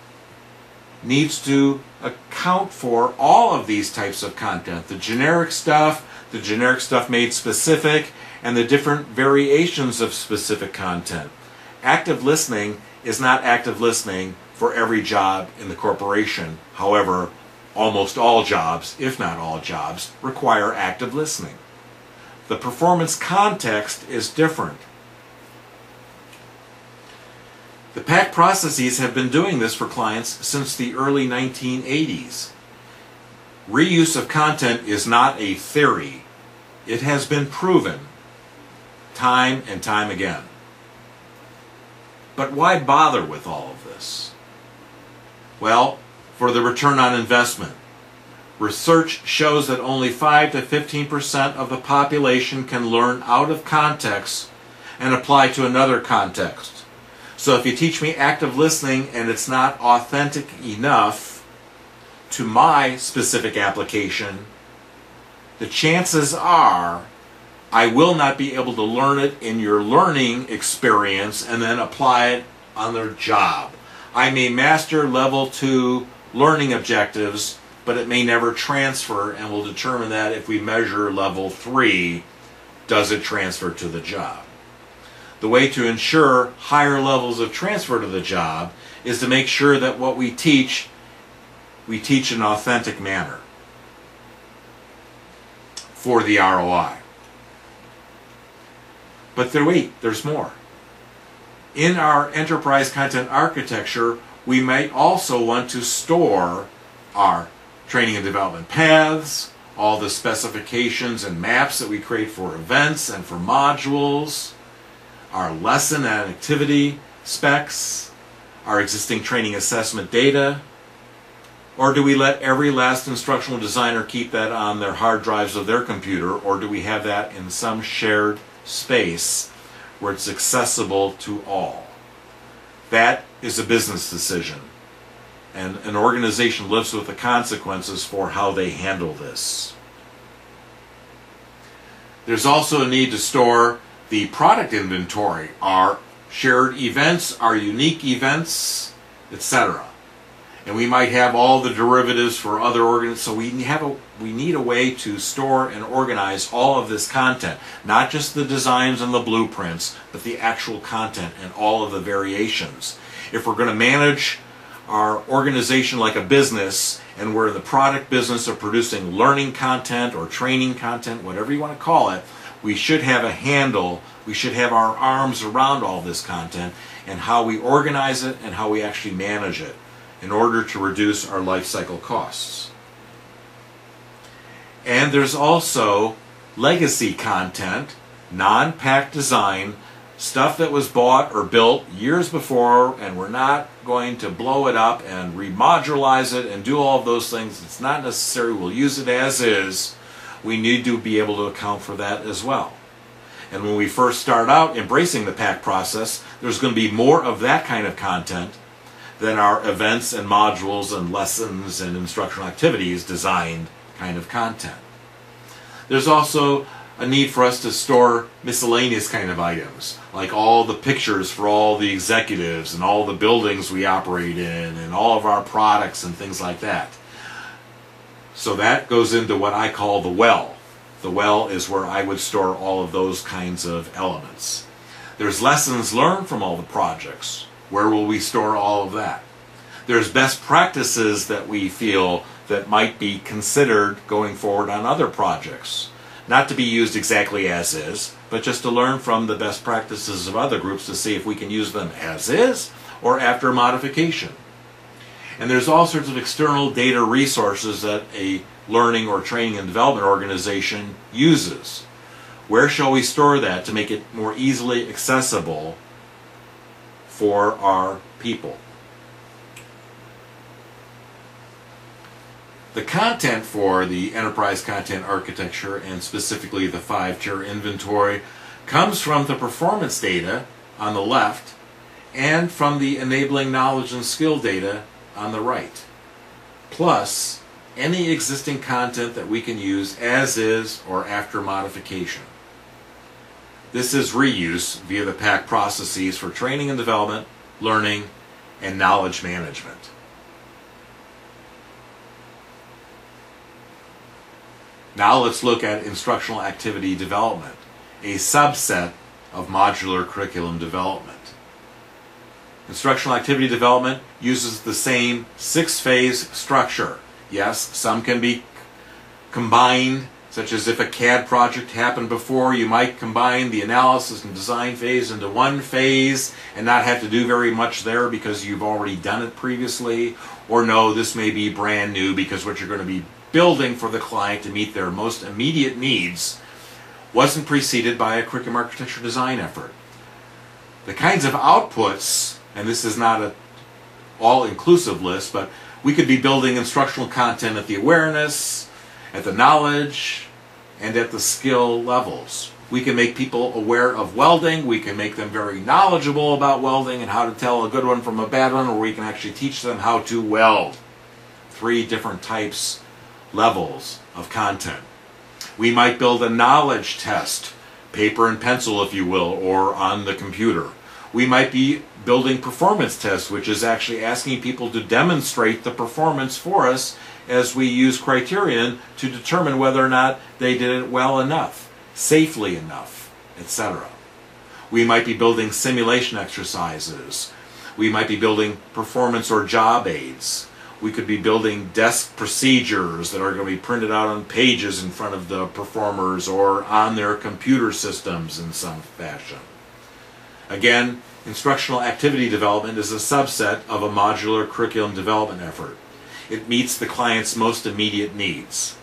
needs to account for all of these types of content. The generic stuff, the generic stuff made specific, and the different variations of specific content. Active listening is not active listening for every job in the corporation. However, almost all jobs, if not all jobs, require active listening. The performance context is different. The PACT processes have been doing this for clients since the early 1980s. Reuse of content is not a theory. It has been proven time and time again. But why bother with all of this? Well, for the return on investment. Research shows that only 5 to 15% of the population can learn out of context and apply to another context. So if you teach me active listening and it's not authentic enough to my specific application, the chances are I will not be able to learn it in your learning experience and then apply it on their job. I may master level two learning objectives, but it may never transfer, and we'll determine that if we measure level three, does it transfer to the job? The way to ensure higher levels of transfer to the job is to make sure that what we teach, we teach in an authentic manner for the ROI. But there, wait, there's more in our enterprise content architecture, we might also want to store our training and development paths, all the specifications and maps that we create for events and for modules, our lesson and activity specs, our existing training assessment data, or do we let every last instructional designer keep that on their hard drives of their computer, or do we have that in some shared space where it's accessible to all. That is a business decision. And an organization lives with the consequences for how they handle this. There's also a need to store the product inventory, are shared events, are unique events, etc and we might have all the derivatives for other organs. So we have a we need a way to store and organize all of this content, not just the designs and the blueprints, but the actual content and all of the variations. If we're going to manage our organization like a business and we're in the product business of producing learning content or training content, whatever you want to call it, we should have a handle, we should have our arms around all this content and how we organize it and how we actually manage it in order to reduce our life cycle costs. And there's also legacy content, non PACT design, stuff that was bought or built years before, and we're not going to blow it up and remodulize it and do all of those things. It's not necessary. We'll use it as is. We need to be able to account for that as well. And when we first start out embracing the PACT process, there's going to be more of that kind of content than our events and modules and lessons and instructional activities designed kind of content. There's also a need for us to store miscellaneous kind of items, like all the pictures for all the executives and all the buildings we operate in and all of our products and things like that. So that goes into what I call the well. The well is where I would store all of those kinds of elements. There's lessons learned from all the projects. Where will we store all of that? There's best practices that we feel that might be considered going forward on other projects. Not to be used exactly as is, but just to learn from the best practices of other groups to see if we can use them as is or after modification. And there's all sorts of external data resources that a learning or training and development organization uses. Where shall we store that to make it more easily accessible for our people? The content for the enterprise content architecture and specifically the five tier inventory comes from the performance data on the left and from the enabling knowledge and skill data on the right. Plus, any existing content that we can use as is or after modification. This is reuse via the PACT processes for training and development, learning, and knowledge management. Now let's look at instructional activity development, a subset of modular curriculum development. Instructional activity development uses the same six phase structure. Yes, some can be combined, such as if a CAD project happened before, you might combine the analysis and design phase into one phase and not have to do very much there because you've already done it previously. Or no, this may be brand new because what you're going to be building for the client to meet their most immediate needs wasn't preceded by a curriculum architecture design effort. The kinds of outputs, and this is not an all-inclusive list, but we could be building instructional content at the awareness, at the knowledge, and at the skill levels. We can make people aware of welding. We can make them very knowledgeable about welding and how to tell a good one from a bad one, or we can actually teach them how to weld. Three different types levels of content. We might build a knowledge test, paper and pencil, if you will, or on the computer. We might be building performance tests, which is actually asking people to demonstrate the performance for us as we use criterion to determine whether or not they did it well enough, safely enough, etc. We might be building simulation exercises. We might be building performance or job aids. We could be building desk procedures that are going to be printed out on pages in front of the performers or on their computer systems in some fashion. Again, instructional activity development is a subset of a modular curriculum development effort. It meets the client's most immediate needs.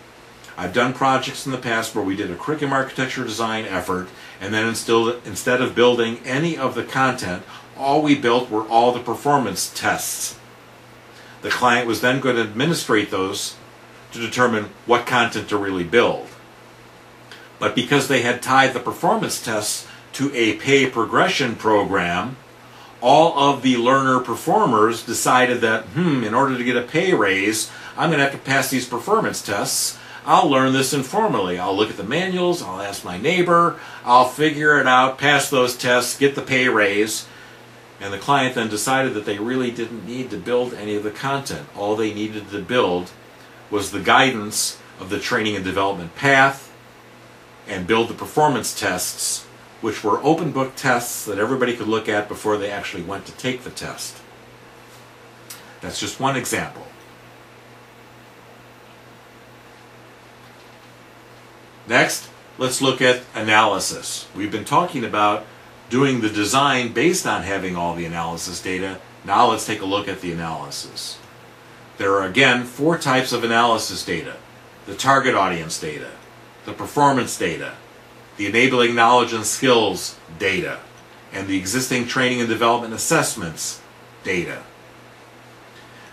I've done projects in the past where we did a curriculum architecture design effort, and then instead of building any of the content, all we built were all the performance tests the client was then going to administrate those to determine what content to really build. But because they had tied the performance tests to a pay progression program, all of the learner performers decided that, hmm, in order to get a pay raise, I'm going to have to pass these performance tests. I'll learn this informally. I'll look at the manuals, I'll ask my neighbor, I'll figure it out, pass those tests, get the pay raise, and the client then decided that they really didn't need to build any of the content. All they needed to build was the guidance of the training and development path and build the performance tests, which were open book tests that everybody could look at before they actually went to take the test. That's just one example. Next, let's look at analysis. We've been talking about doing the design based on having all the analysis data. Now let's take a look at the analysis. There are again four types of analysis data. The target audience data, the performance data, the enabling knowledge and skills data, and the existing training and development assessments data.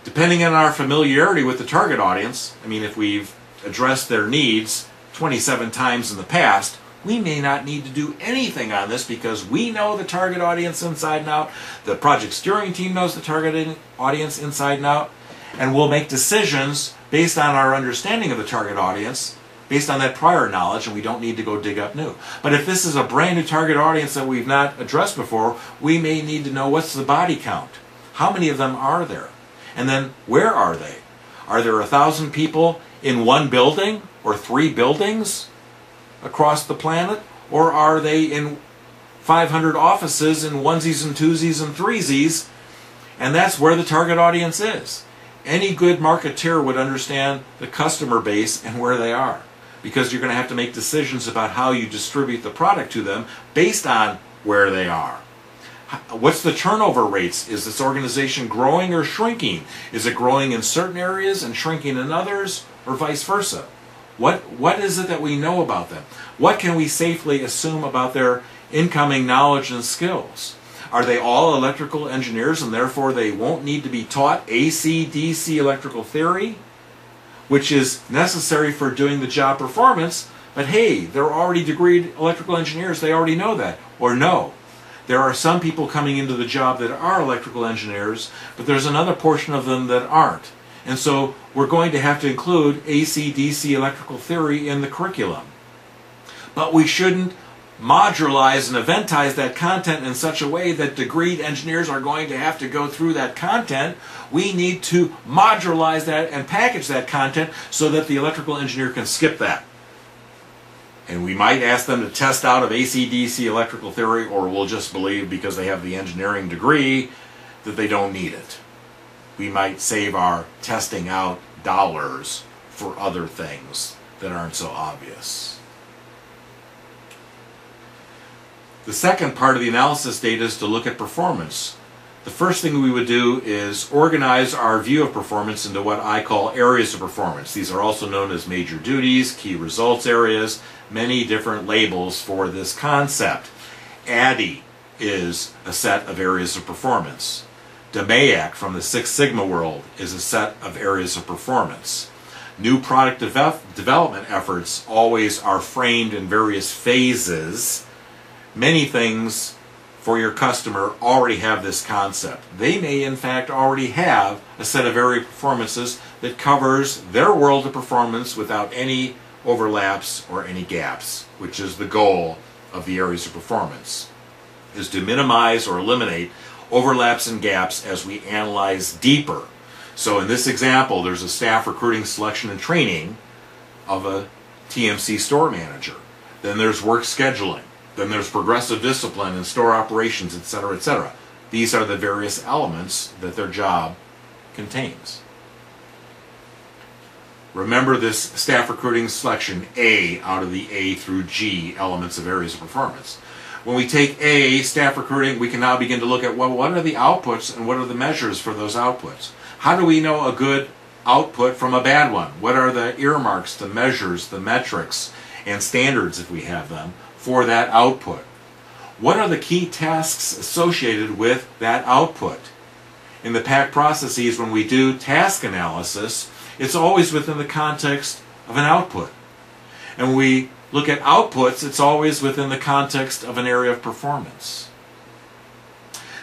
Depending on our familiarity with the target audience, I mean if we've addressed their needs 27 times in the past, we may not need to do anything on this because we know the target audience inside and out. The project steering team knows the target audience inside and out. And we'll make decisions based on our understanding of the target audience, based on that prior knowledge, and we don't need to go dig up new. But if this is a brand new target audience that we've not addressed before, we may need to know what's the body count. How many of them are there? And then where are they? Are there a thousand people in one building or three buildings? across the planet? Or are they in 500 offices in onesies and twosies and threesies? And that's where the target audience is. Any good marketeer would understand the customer base and where they are because you're going to have to make decisions about how you distribute the product to them based on where they are. What's the turnover rates? Is this organization growing or shrinking? Is it growing in certain areas and shrinking in others, or vice versa? What, what is it that we know about them? What can we safely assume about their incoming knowledge and skills? Are they all electrical engineers and therefore they won't need to be taught AC, DC electrical theory, which is necessary for doing the job performance? But hey, they're already degreed electrical engineers, they already know that. Or no, there are some people coming into the job that are electrical engineers, but there's another portion of them that aren't. And so we're going to have to include AC-DC electrical theory in the curriculum. But we shouldn't modularize and eventize that content in such a way that degreed engineers are going to have to go through that content. We need to modularize that and package that content so that the electrical engineer can skip that. And we might ask them to test out of AC-DC electrical theory or we'll just believe because they have the engineering degree that they don't need it we might save our testing out dollars for other things that aren't so obvious. The second part of the analysis data is to look at performance. The first thing we would do is organize our view of performance into what I call areas of performance. These are also known as major duties, key results areas, many different labels for this concept. ADDIE is a set of areas of performance. DMAIC from the Six Sigma world is a set of areas of performance. New product de development efforts always are framed in various phases. Many things for your customer already have this concept. They may in fact already have a set of area performances that covers their world of performance without any overlaps or any gaps, which is the goal of the areas of performance, is to minimize or eliminate overlaps and gaps as we analyze deeper. So in this example, there's a staff recruiting, selection, and training of a TMC store manager. Then there's work scheduling. Then there's progressive discipline and store operations, etc., etc. These are the various elements that their job contains. Remember this staff recruiting selection A out of the A through G elements of areas of performance. When we take A, staff recruiting, we can now begin to look at, well, what are the outputs and what are the measures for those outputs? How do we know a good output from a bad one? What are the earmarks, the measures, the metrics, and standards, if we have them, for that output? What are the key tasks associated with that output? In the PACT processes, when we do task analysis, it's always within the context of an output. And we look at outputs, it's always within the context of an area of performance.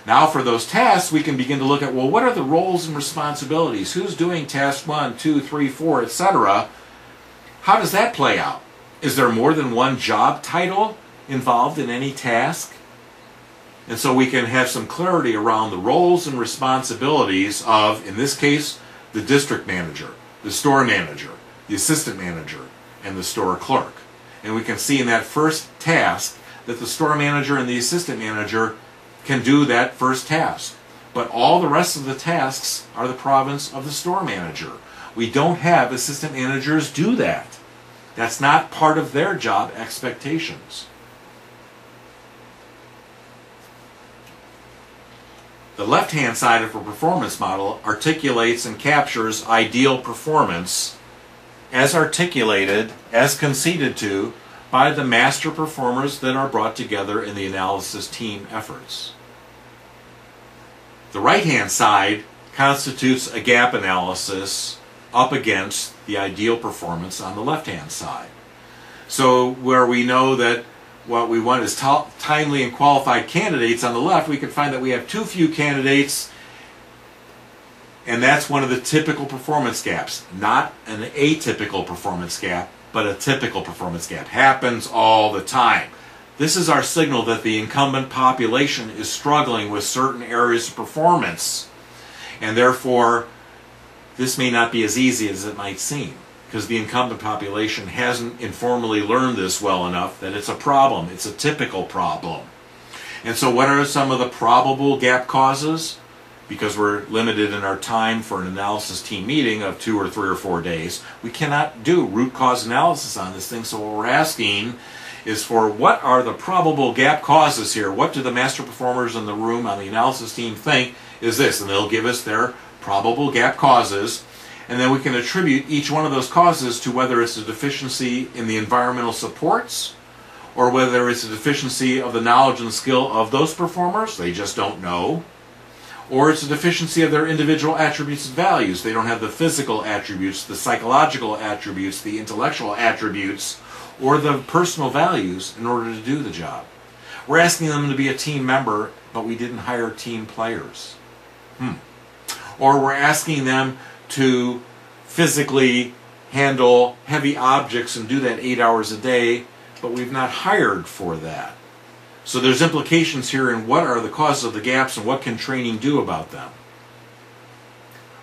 Now for those tasks, we can begin to look at, well, what are the roles and responsibilities? Who's doing task one, two, three, four, etc.? How does that play out? Is there more than one job title involved in any task? And so we can have some clarity around the roles and responsibilities of, in this case, the district manager, the store manager, the assistant manager, and the store clerk. And we can see in that first task that the store manager and the assistant manager can do that first task. but all the rest of the tasks are the province of the store manager. We don't have assistant managers do that. That's not part of their job expectations. The left-hand side of a performance model articulates and captures ideal performance as articulated, as conceded to, by the master performers that are brought together in the analysis team efforts. The right-hand side constitutes a gap analysis up against the ideal performance on the left-hand side. So where we know that what we want is timely and qualified candidates on the left, we can find that we have too few candidates and that's one of the typical performance gaps. Not an atypical performance gap, but a typical performance gap. Happens all the time. This is our signal that the incumbent population is struggling with certain areas of performance. And therefore, this may not be as easy as it might seem because the incumbent population hasn't informally learned this well enough that it's a problem. It's a typical problem. And so, what are some of the probable gap causes? Because we're limited in our time for an analysis team meeting of two or three or four days, we cannot do root cause analysis on this thing. So, what we're asking is for what are the probable gap causes here? What do the master performers in the room on the analysis team think is this? And they'll give us their probable gap causes and then we can attribute each one of those causes to whether it's a deficiency in the environmental supports or whether it's a deficiency of the knowledge and skill of those performers, they just don't know, or it's a deficiency of their individual attributes and values. They don't have the physical attributes, the psychological attributes, the intellectual attributes, or the personal values in order to do the job. We're asking them to be a team member, but we didn't hire team players. Hmm. Or we're asking them to physically handle heavy objects and do that eight hours a day, but we've not hired for that. So there's implications here in what are the causes of the gaps and what can training do about them.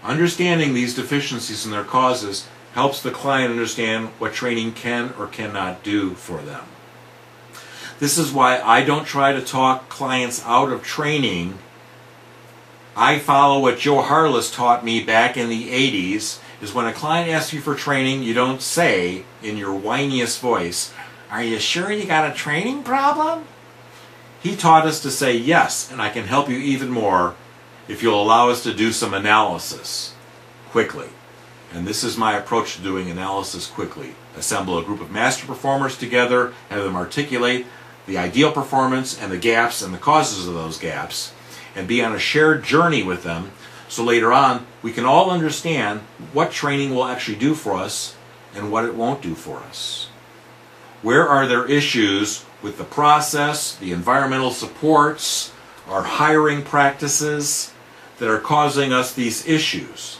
Understanding these deficiencies and their causes helps the client understand what training can or cannot do for them. This is why I don't try to talk clients out of training I follow what Joe Harless taught me back in the 80s is when a client asks you for training, you don't say in your whiniest voice, Are you sure you got a training problem? He taught us to say yes, and I can help you even more if you'll allow us to do some analysis quickly. And this is my approach to doing analysis quickly. Assemble a group of master performers together, have them articulate the ideal performance and the gaps and the causes of those gaps and be on a shared journey with them so later on we can all understand what training will actually do for us and what it won't do for us. Where are there issues with the process, the environmental supports, our hiring practices that are causing us these issues?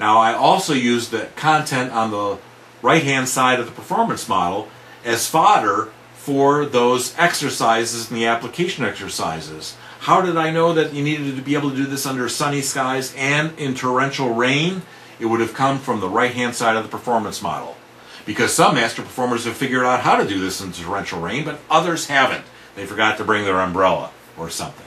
Now, I also use the content on the right hand side of the performance model as fodder for those exercises and the application exercises. How did I know that you needed to be able to do this under sunny skies and in torrential rain? It would have come from the right-hand side of the performance model. Because some master performers have figured out how to do this in torrential rain, but others haven't. They forgot to bring their umbrella or something.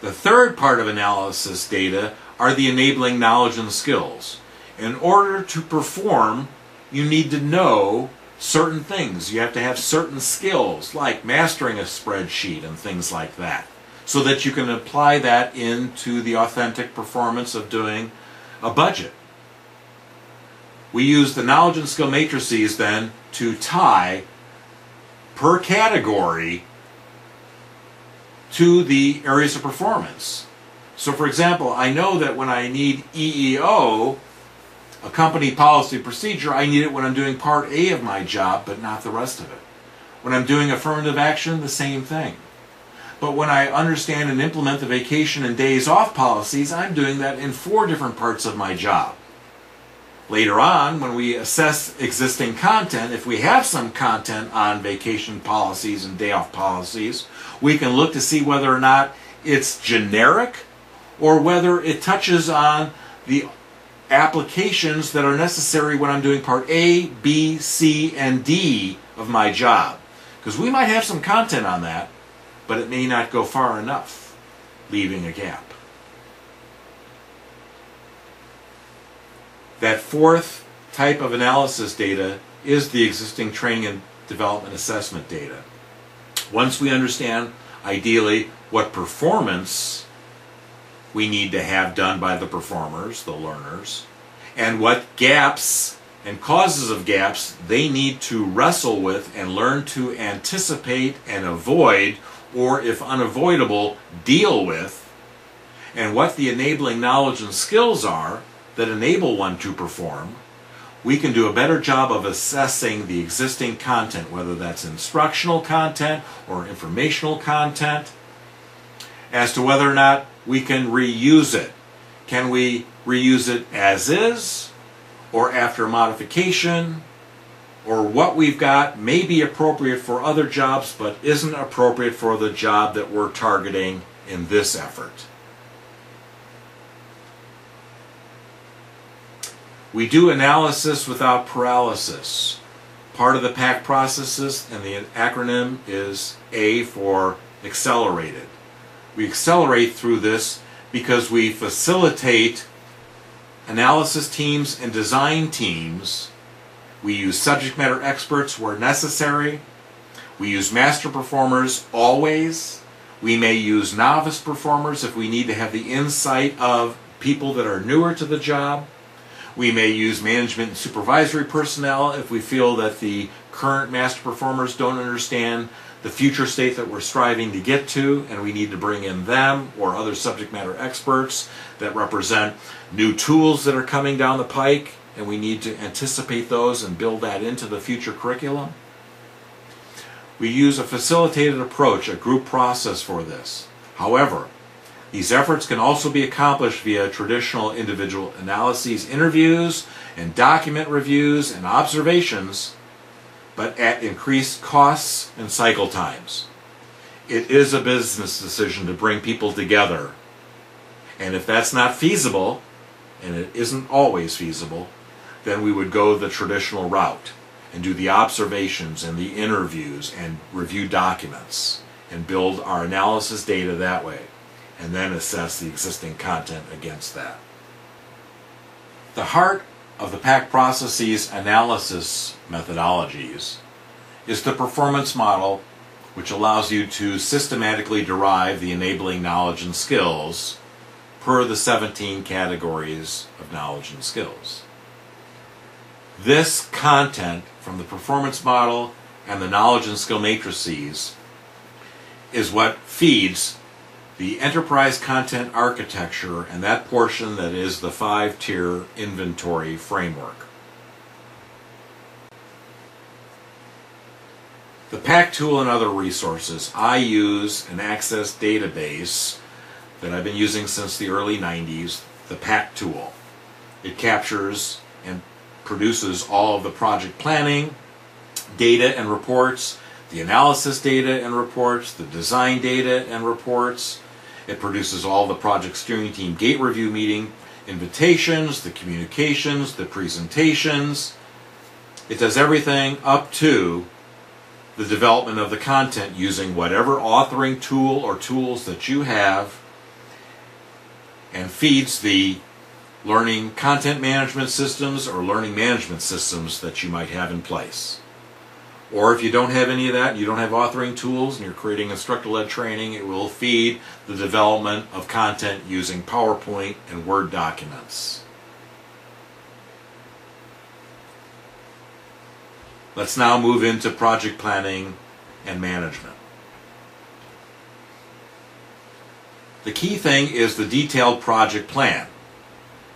The third part of analysis data are the enabling knowledge and skills. In order to perform, you need to know certain things. You have to have certain skills, like mastering a spreadsheet and things like that, so that you can apply that into the authentic performance of doing a budget. We use the knowledge and skill matrices then to tie per category to the areas of performance. So for example, I know that when I need EEO, a company policy procedure, I need it when I'm doing part A of my job, but not the rest of it. When I'm doing affirmative action, the same thing. But when I understand and implement the vacation and days off policies, I'm doing that in four different parts of my job. Later on, when we assess existing content, if we have some content on vacation policies and day off policies, we can look to see whether or not it's generic or whether it touches on the applications that are necessary when I'm doing part A, B, C, and D of my job. Because we might have some content on that, but it may not go far enough, leaving a gap. That fourth type of analysis data is the existing training and development assessment data. Once we understand, ideally, what performance we need to have done by the performers, the learners, and what gaps and causes of gaps they need to wrestle with and learn to anticipate and avoid, or if unavoidable, deal with, and what the enabling knowledge and skills are that enable one to perform, we can do a better job of assessing the existing content, whether that's instructional content or informational content, as to whether or not we can reuse it. Can we reuse it as is, or after modification, or what we've got may be appropriate for other jobs but isn't appropriate for the job that we're targeting in this effort. We do analysis without paralysis. Part of the PACT processes, and the acronym is A for accelerated. We accelerate through this because we facilitate analysis teams and design teams. We use subject matter experts where necessary. We use master performers always. We may use novice performers if we need to have the insight of people that are newer to the job. We may use management and supervisory personnel if we feel that the current master performers don't understand the future state that we're striving to get to, and we need to bring in them or other subject matter experts that represent new tools that are coming down the pike, and we need to anticipate those and build that into the future curriculum. We use a facilitated approach, a group process for this. However, these efforts can also be accomplished via traditional individual analyses, interviews, and document reviews and observations, but at increased costs and cycle times. It is a business decision to bring people together. And if that's not feasible, and it isn't always feasible, then we would go the traditional route and do the observations and the interviews and review documents and build our analysis data that way and then assess the existing content against that. The heart of the PACT processes analysis methodologies is the performance model which allows you to systematically derive the enabling knowledge and skills per the 17 categories of knowledge and skills. This content from the performance model and the knowledge and skill matrices is what feeds the enterprise content architecture and that portion that is the five tier inventory framework. The PACT tool and other resources. I use an Access database that I've been using since the early 90s, the PACT tool. It captures and produces all of the project planning, data and reports, the analysis data and reports, the design data and reports, it produces all the project steering team gate review meeting invitations, the communications, the presentations. It does everything up to the development of the content using whatever authoring tool or tools that you have and feeds the learning content management systems or learning management systems that you might have in place. Or if you don't have any of that, you don't have authoring tools, and you're creating instructor-led training, it will feed the development of content using PowerPoint and Word documents. Let's now move into project planning and management. The key thing is the detailed project plan.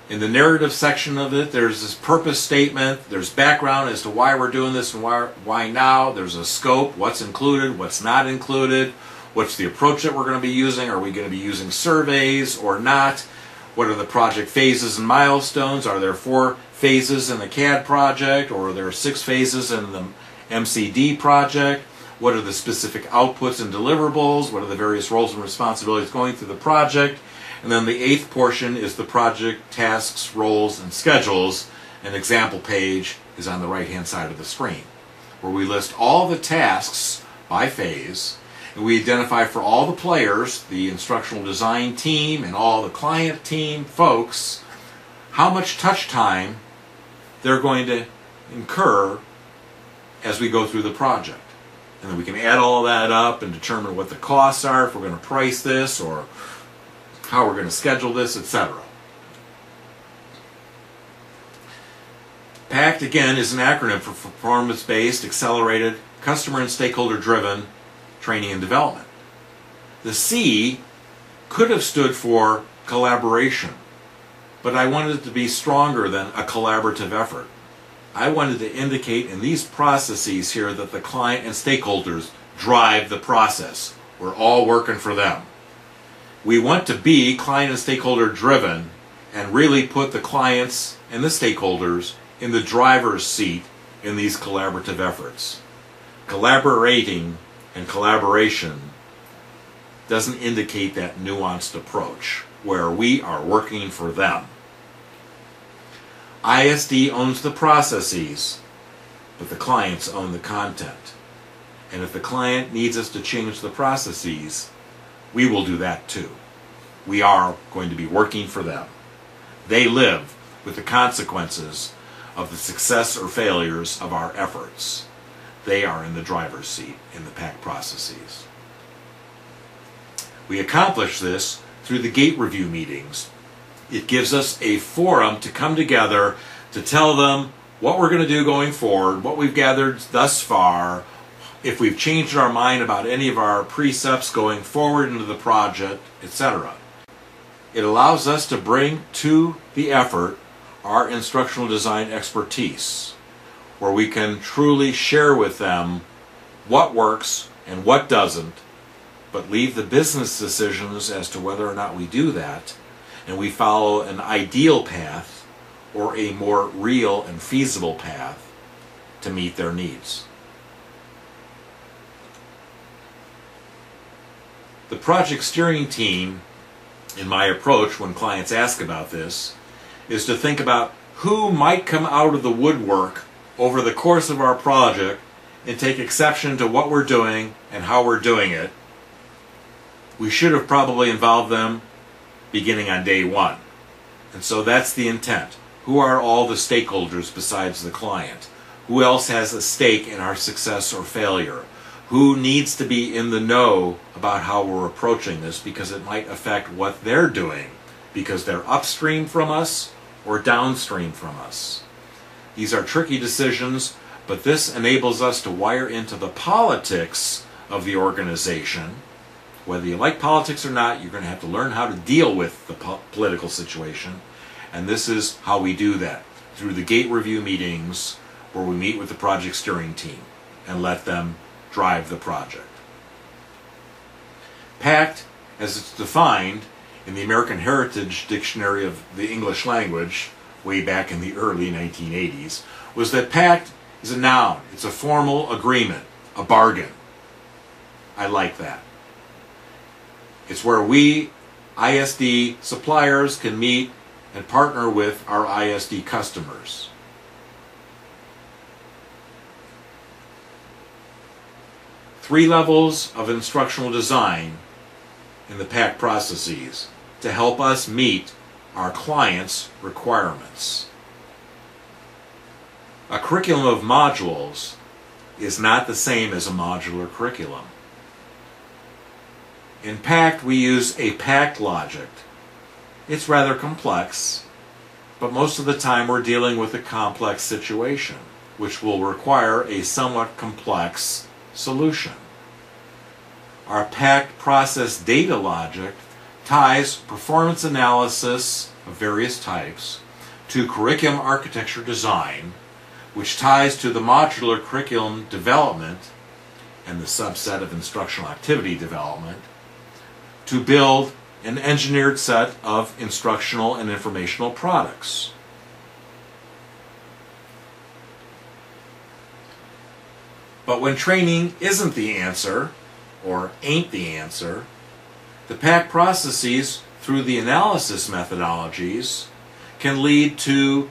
In the narrative section of it, there's this purpose statement, there's background as to why we're doing this and why, why now, there's a scope, what's included, what's not included, what's the approach that we're going to be using, are we going to be using surveys or not, what are the project phases and milestones, are there four phases in the CAD project or are there six phases in the MCD project, what are the specific outputs and deliverables, what are the various roles and responsibilities going through the project, and then the eighth portion is the project tasks, roles, and schedules. An example page is on the right hand side of the screen, where we list all the tasks by phase, And we identify for all the players, the instructional design team and all the client team folks, how much touch time they're going to incur as we go through the project. And then we can add all that up and determine what the costs are, if we're going to price this or how we're going to schedule this, etc. PACT again is an acronym for Performance Based, Accelerated, Customer and Stakeholder Driven Training and Development. The C could have stood for collaboration, but I wanted it to be stronger than a collaborative effort. I wanted to indicate in these processes here that the client and stakeholders drive the process. We're all working for them. We want to be client and stakeholder driven and really put the clients and the stakeholders in the driver's seat in these collaborative efforts. Collaborating and collaboration doesn't indicate that nuanced approach where we are working for them. ISD owns the processes, but the clients own the content. And if the client needs us to change the processes, we will do that too. We are going to be working for them. They live with the consequences of the success or failures of our efforts. They are in the driver's seat in the PACT processes. We accomplish this through the gate review meetings it gives us a forum to come together to tell them what we're going to do going forward, what we've gathered thus far, if we've changed our mind about any of our precepts going forward into the project, etc. It allows us to bring to the effort our instructional design expertise, where we can truly share with them what works and what doesn't, but leave the business decisions as to whether or not we do that and we follow an ideal path or a more real and feasible path to meet their needs. The project steering team, in my approach when clients ask about this, is to think about who might come out of the woodwork over the course of our project and take exception to what we're doing and how we're doing it. We should have probably involved them beginning on day one. And so that's the intent. Who are all the stakeholders besides the client? Who else has a stake in our success or failure? Who needs to be in the know about how we're approaching this because it might affect what they're doing because they're upstream from us or downstream from us? These are tricky decisions, but this enables us to wire into the politics of the organization whether you like politics or not, you're going to have to learn how to deal with the po political situation. And this is how we do that through the gate review meetings where we meet with the project steering team and let them drive the project. PACT, as it's defined in the American Heritage Dictionary of the English Language, way back in the early 1980s, was that PACT is a noun. It's a formal agreement, a bargain. I like that. It's where we, ISD suppliers, can meet and partner with our ISD customers. Three levels of instructional design in the PACT processes to help us meet our clients' requirements. A curriculum of modules is not the same as a modular curriculum. In PACT, we use a PACT logic. It's rather complex, but most of the time we're dealing with a complex situation, which will require a somewhat complex solution. Our PACT process data logic ties performance analysis of various types to curriculum architecture design, which ties to the modular curriculum development and the subset of instructional activity development, to build an engineered set of instructional and informational products. But when training isn't the answer, or ain't the answer, the PACT processes through the analysis methodologies can lead to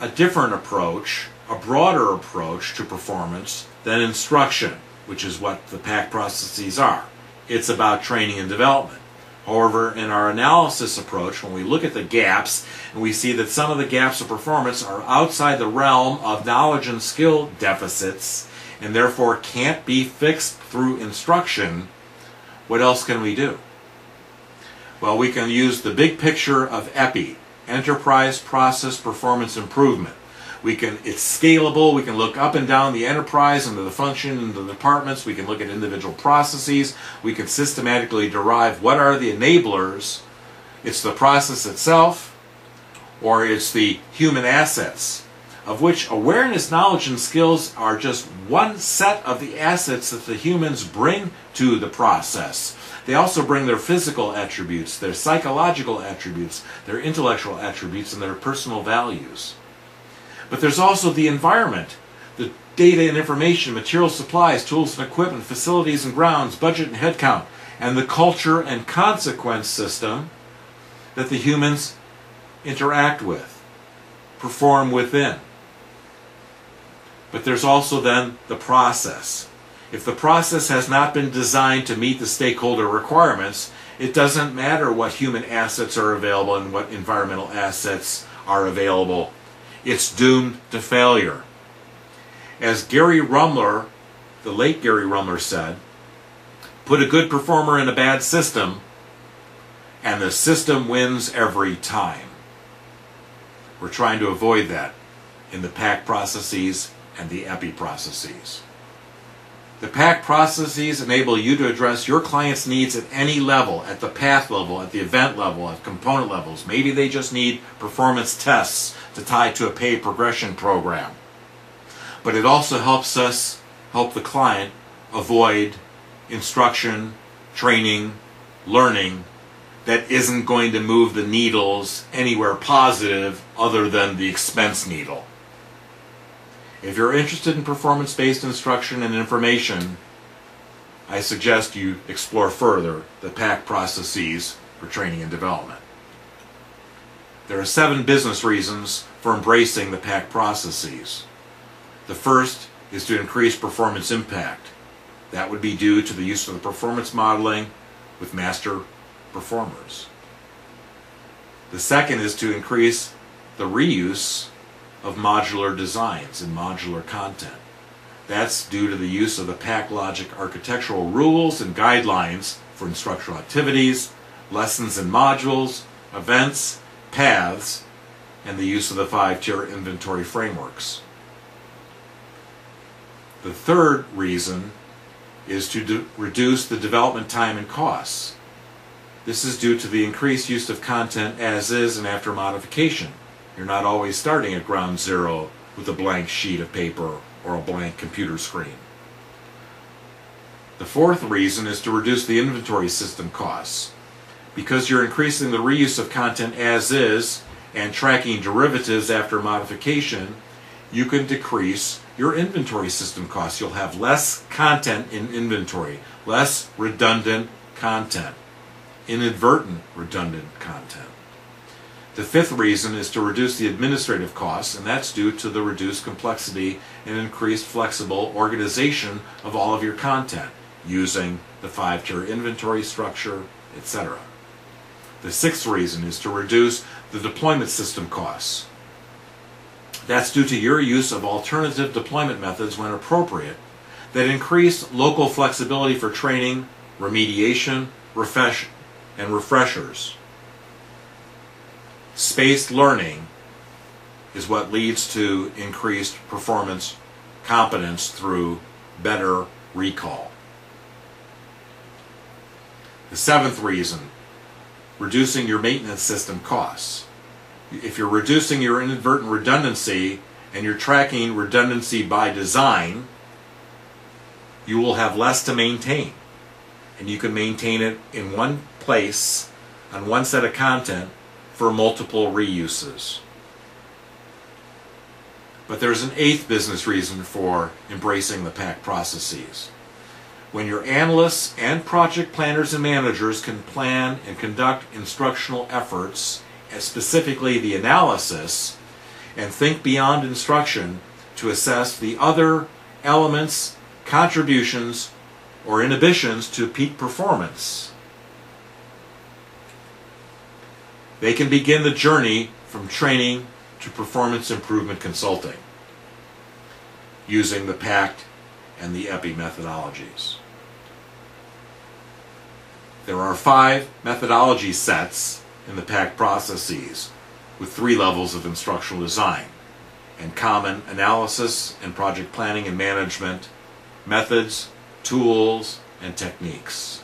a different approach, a broader approach to performance than instruction, which is what the PACT processes are. It's about training and development. However, in our analysis approach, when we look at the gaps and we see that some of the gaps of performance are outside the realm of knowledge and skill deficits and therefore can't be fixed through instruction, what else can we do? Well, we can use the big picture of EPI, Enterprise Process Performance Improvement. We can it's scalable. We can look up and down the enterprise into the function and the departments. We can look at individual processes. We can systematically derive what are the enablers. It's the process itself, or it's the human assets, of which awareness, knowledge, and skills are just one set of the assets that the humans bring to the process. They also bring their physical attributes, their psychological attributes, their intellectual attributes, and their personal values. But there's also the environment, the data and information, material supplies, tools and equipment, facilities and grounds, budget and headcount, and the culture and consequence system that the humans interact with, perform within. But there's also then the process. If the process has not been designed to meet the stakeholder requirements, it doesn't matter what human assets are available and what environmental assets are available it's doomed to failure. As Gary Rummler, the late Gary Rummler said, put a good performer in a bad system, and the system wins every time. We're trying to avoid that in the PACT processes and the EPI processes. The PACT processes enable you to address your client's needs at any level, at the path level, at the event level, at component levels. Maybe they just need performance tests to tie to a pay progression program. But it also helps us help the client avoid instruction, training, learning that isn't going to move the needles anywhere positive other than the expense needle. If you're interested in performance based instruction and information, I suggest you explore further the PACT processes for training and development. There are seven business reasons for embracing the PACT processes. The first is to increase performance impact. That would be due to the use of the performance modeling with master performers. The second is to increase the reuse of modular designs and modular content. That's due to the use of the PACT Logic architectural rules and guidelines for instructional activities, lessons and modules, events, paths, and the use of the five-tier inventory frameworks. The third reason is to reduce the development time and costs. This is due to the increased use of content as is and after modification. You're not always starting at ground zero with a blank sheet of paper or a blank computer screen. The fourth reason is to reduce the inventory system costs because you're increasing the reuse of content as is and tracking derivatives after modification, you can decrease your inventory system costs. You'll have less content in inventory, less redundant content, inadvertent redundant content. The fifth reason is to reduce the administrative costs, and that's due to the reduced complexity and increased flexible organization of all of your content using the five tier inventory structure, etc. The sixth reason is to reduce the deployment system costs. That's due to your use of alternative deployment methods when appropriate that increase local flexibility for training, remediation, refresh, and refreshers. Spaced learning is what leads to increased performance competence through better recall. The seventh reason reducing your maintenance system costs. If you're reducing your inadvertent redundancy and you're tracking redundancy by design, you will have less to maintain. And you can maintain it in one place on one set of content for multiple reuses. But there's an eighth business reason for embracing the PACT processes when your analysts and project planners and managers can plan and conduct instructional efforts, specifically the analysis, and think beyond instruction to assess the other elements, contributions or inhibitions to peak performance. They can begin the journey from training to performance improvement consulting using the PACT and the EPI methodologies. There are five methodology sets in the PACT processes with three levels of instructional design and common analysis and project planning and management, methods, tools, and techniques.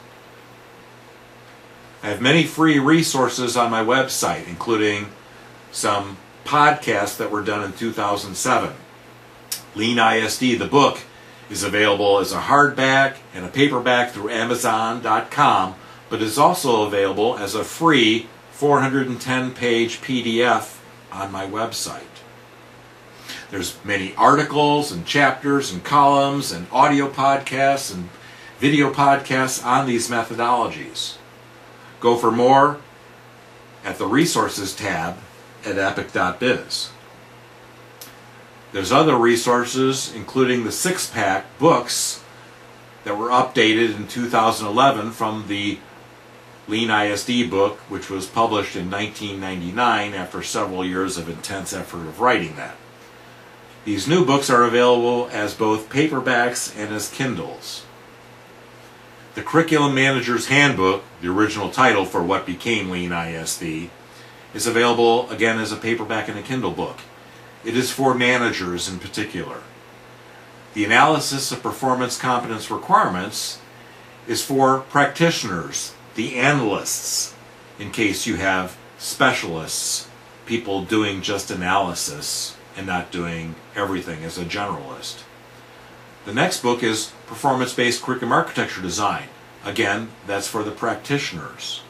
I have many free resources on my website, including some podcasts that were done in 2007. Lean ISD, the book, is available as a hardback and a paperback through Amazon.com, but is also available as a free 410 page PDF on my website. There's many articles and chapters and columns and audio podcasts and video podcasts on these methodologies. Go for more at the resources tab at eppic.biz. There's other resources, including the six pack books that were updated in 2011 from the Lean ISD book, which was published in 1999 after several years of intense effort of writing that. These new books are available as both paperbacks and as Kindles. The Curriculum Manager's Handbook, the original title for what became Lean ISD, is available again as a paperback and a Kindle book. It is for managers in particular. The analysis of performance competence requirements is for practitioners, the analysts, in case you have specialists, people doing just analysis and not doing everything as a generalist. The next book is Performance Based Curriculum Architecture Design. Again, that's for the practitioners.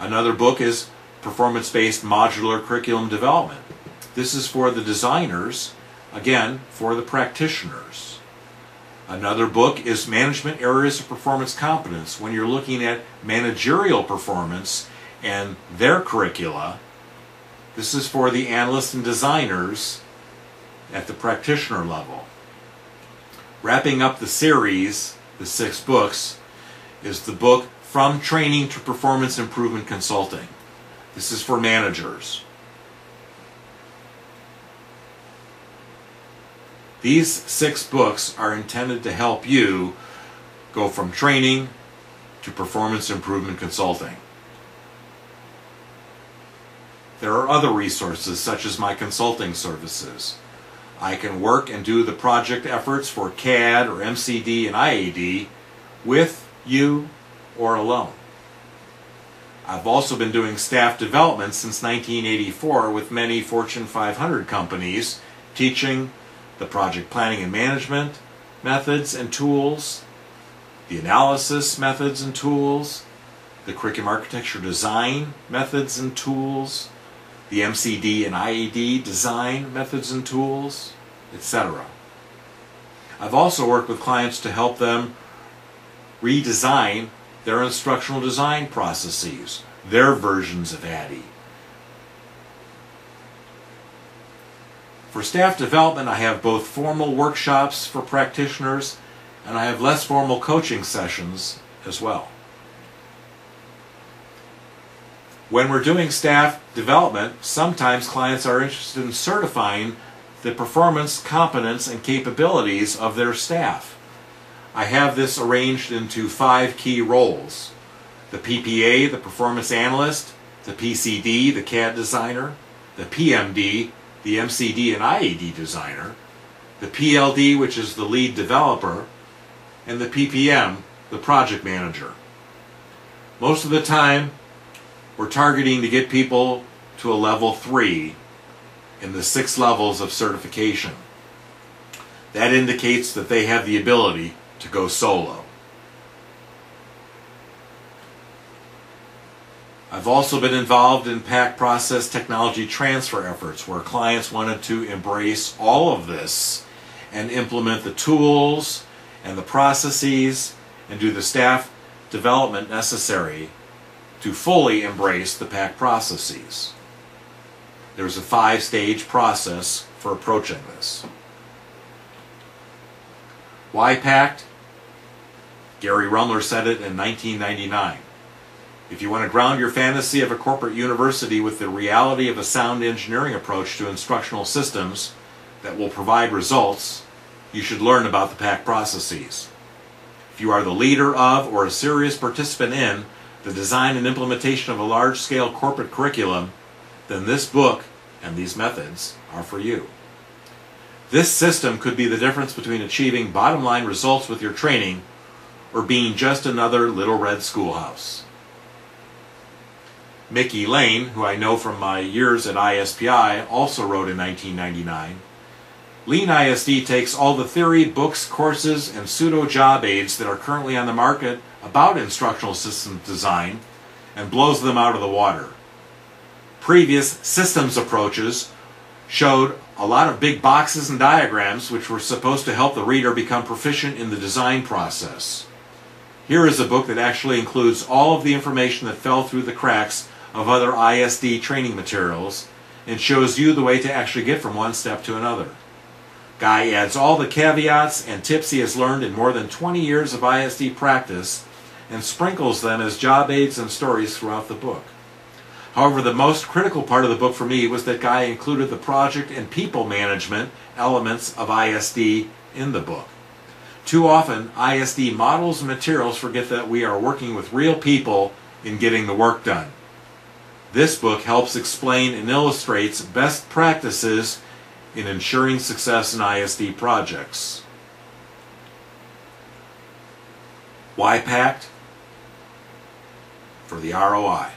Another book is Performance Based Modular Curriculum Development. This is for the designers, again, for the practitioners. Another book is Management Areas of Performance Competence. When you're looking at managerial performance and their curricula, this is for the analysts and designers at the practitioner level. Wrapping up the series, the six books, is the book From Training to Performance Improvement Consulting. This is for managers. These six books are intended to help you go from training to performance improvement consulting. There are other resources such as my consulting services. I can work and do the project efforts for CAD or MCD and IAD with you or alone. I've also been doing staff development since 1984 with many Fortune 500 companies teaching the project planning and management methods and tools, the analysis methods and tools, the curriculum architecture design methods and tools, the MCD and IED design methods and tools, etc. I've also worked with clients to help them redesign their instructional design processes, their versions of ADDIE. For staff development, I have both formal workshops for practitioners and I have less formal coaching sessions as well. When we're doing staff development, sometimes clients are interested in certifying the performance, competence, and capabilities of their staff. I have this arranged into five key roles. The PPA, the performance analyst, the PCD, the CAD designer, the PMD, the MCD and IED designer, the PLD, which is the lead developer, and the PPM, the project manager. Most of the time, we're targeting to get people to a level 3 in the six levels of certification. That indicates that they have the ability to go solo. I've also been involved in PACT process technology transfer efforts where clients wanted to embrace all of this and implement the tools and the processes and do the staff development necessary to fully embrace the PACT processes. There's a five stage process for approaching this. Why PACT? Gary Rummler said it in 1999. If you want to ground your fantasy of a corporate university with the reality of a sound engineering approach to instructional systems that will provide results, you should learn about the PACT processes. If you are the leader of or a serious participant in the design and implementation of a large scale corporate curriculum, then this book and these methods are for you. This system could be the difference between achieving bottom line results with your training or being just another little red schoolhouse. Miki Lane, who I know from my years at ISPI, also wrote in 1999 Lean ISD takes all the theory, books, courses, and pseudo job aids that are currently on the market about instructional system design and blows them out of the water. Previous systems approaches showed a lot of big boxes and diagrams which were supposed to help the reader become proficient in the design process. Here is a book that actually includes all of the information that fell through the cracks of other ISD training materials and shows you the way to actually get from one step to another. Guy adds all the caveats and tips he has learned in more than 20 years of ISD practice and sprinkles them as job aids and stories throughout the book. However, the most critical part of the book for me was that Guy included the project and people management elements of ISD in the book. Too often, ISD models and materials forget that we are working with real people in getting the work done. This book helps explain and illustrates best practices in ensuring success in ISD projects. Why PACT? For the ROI.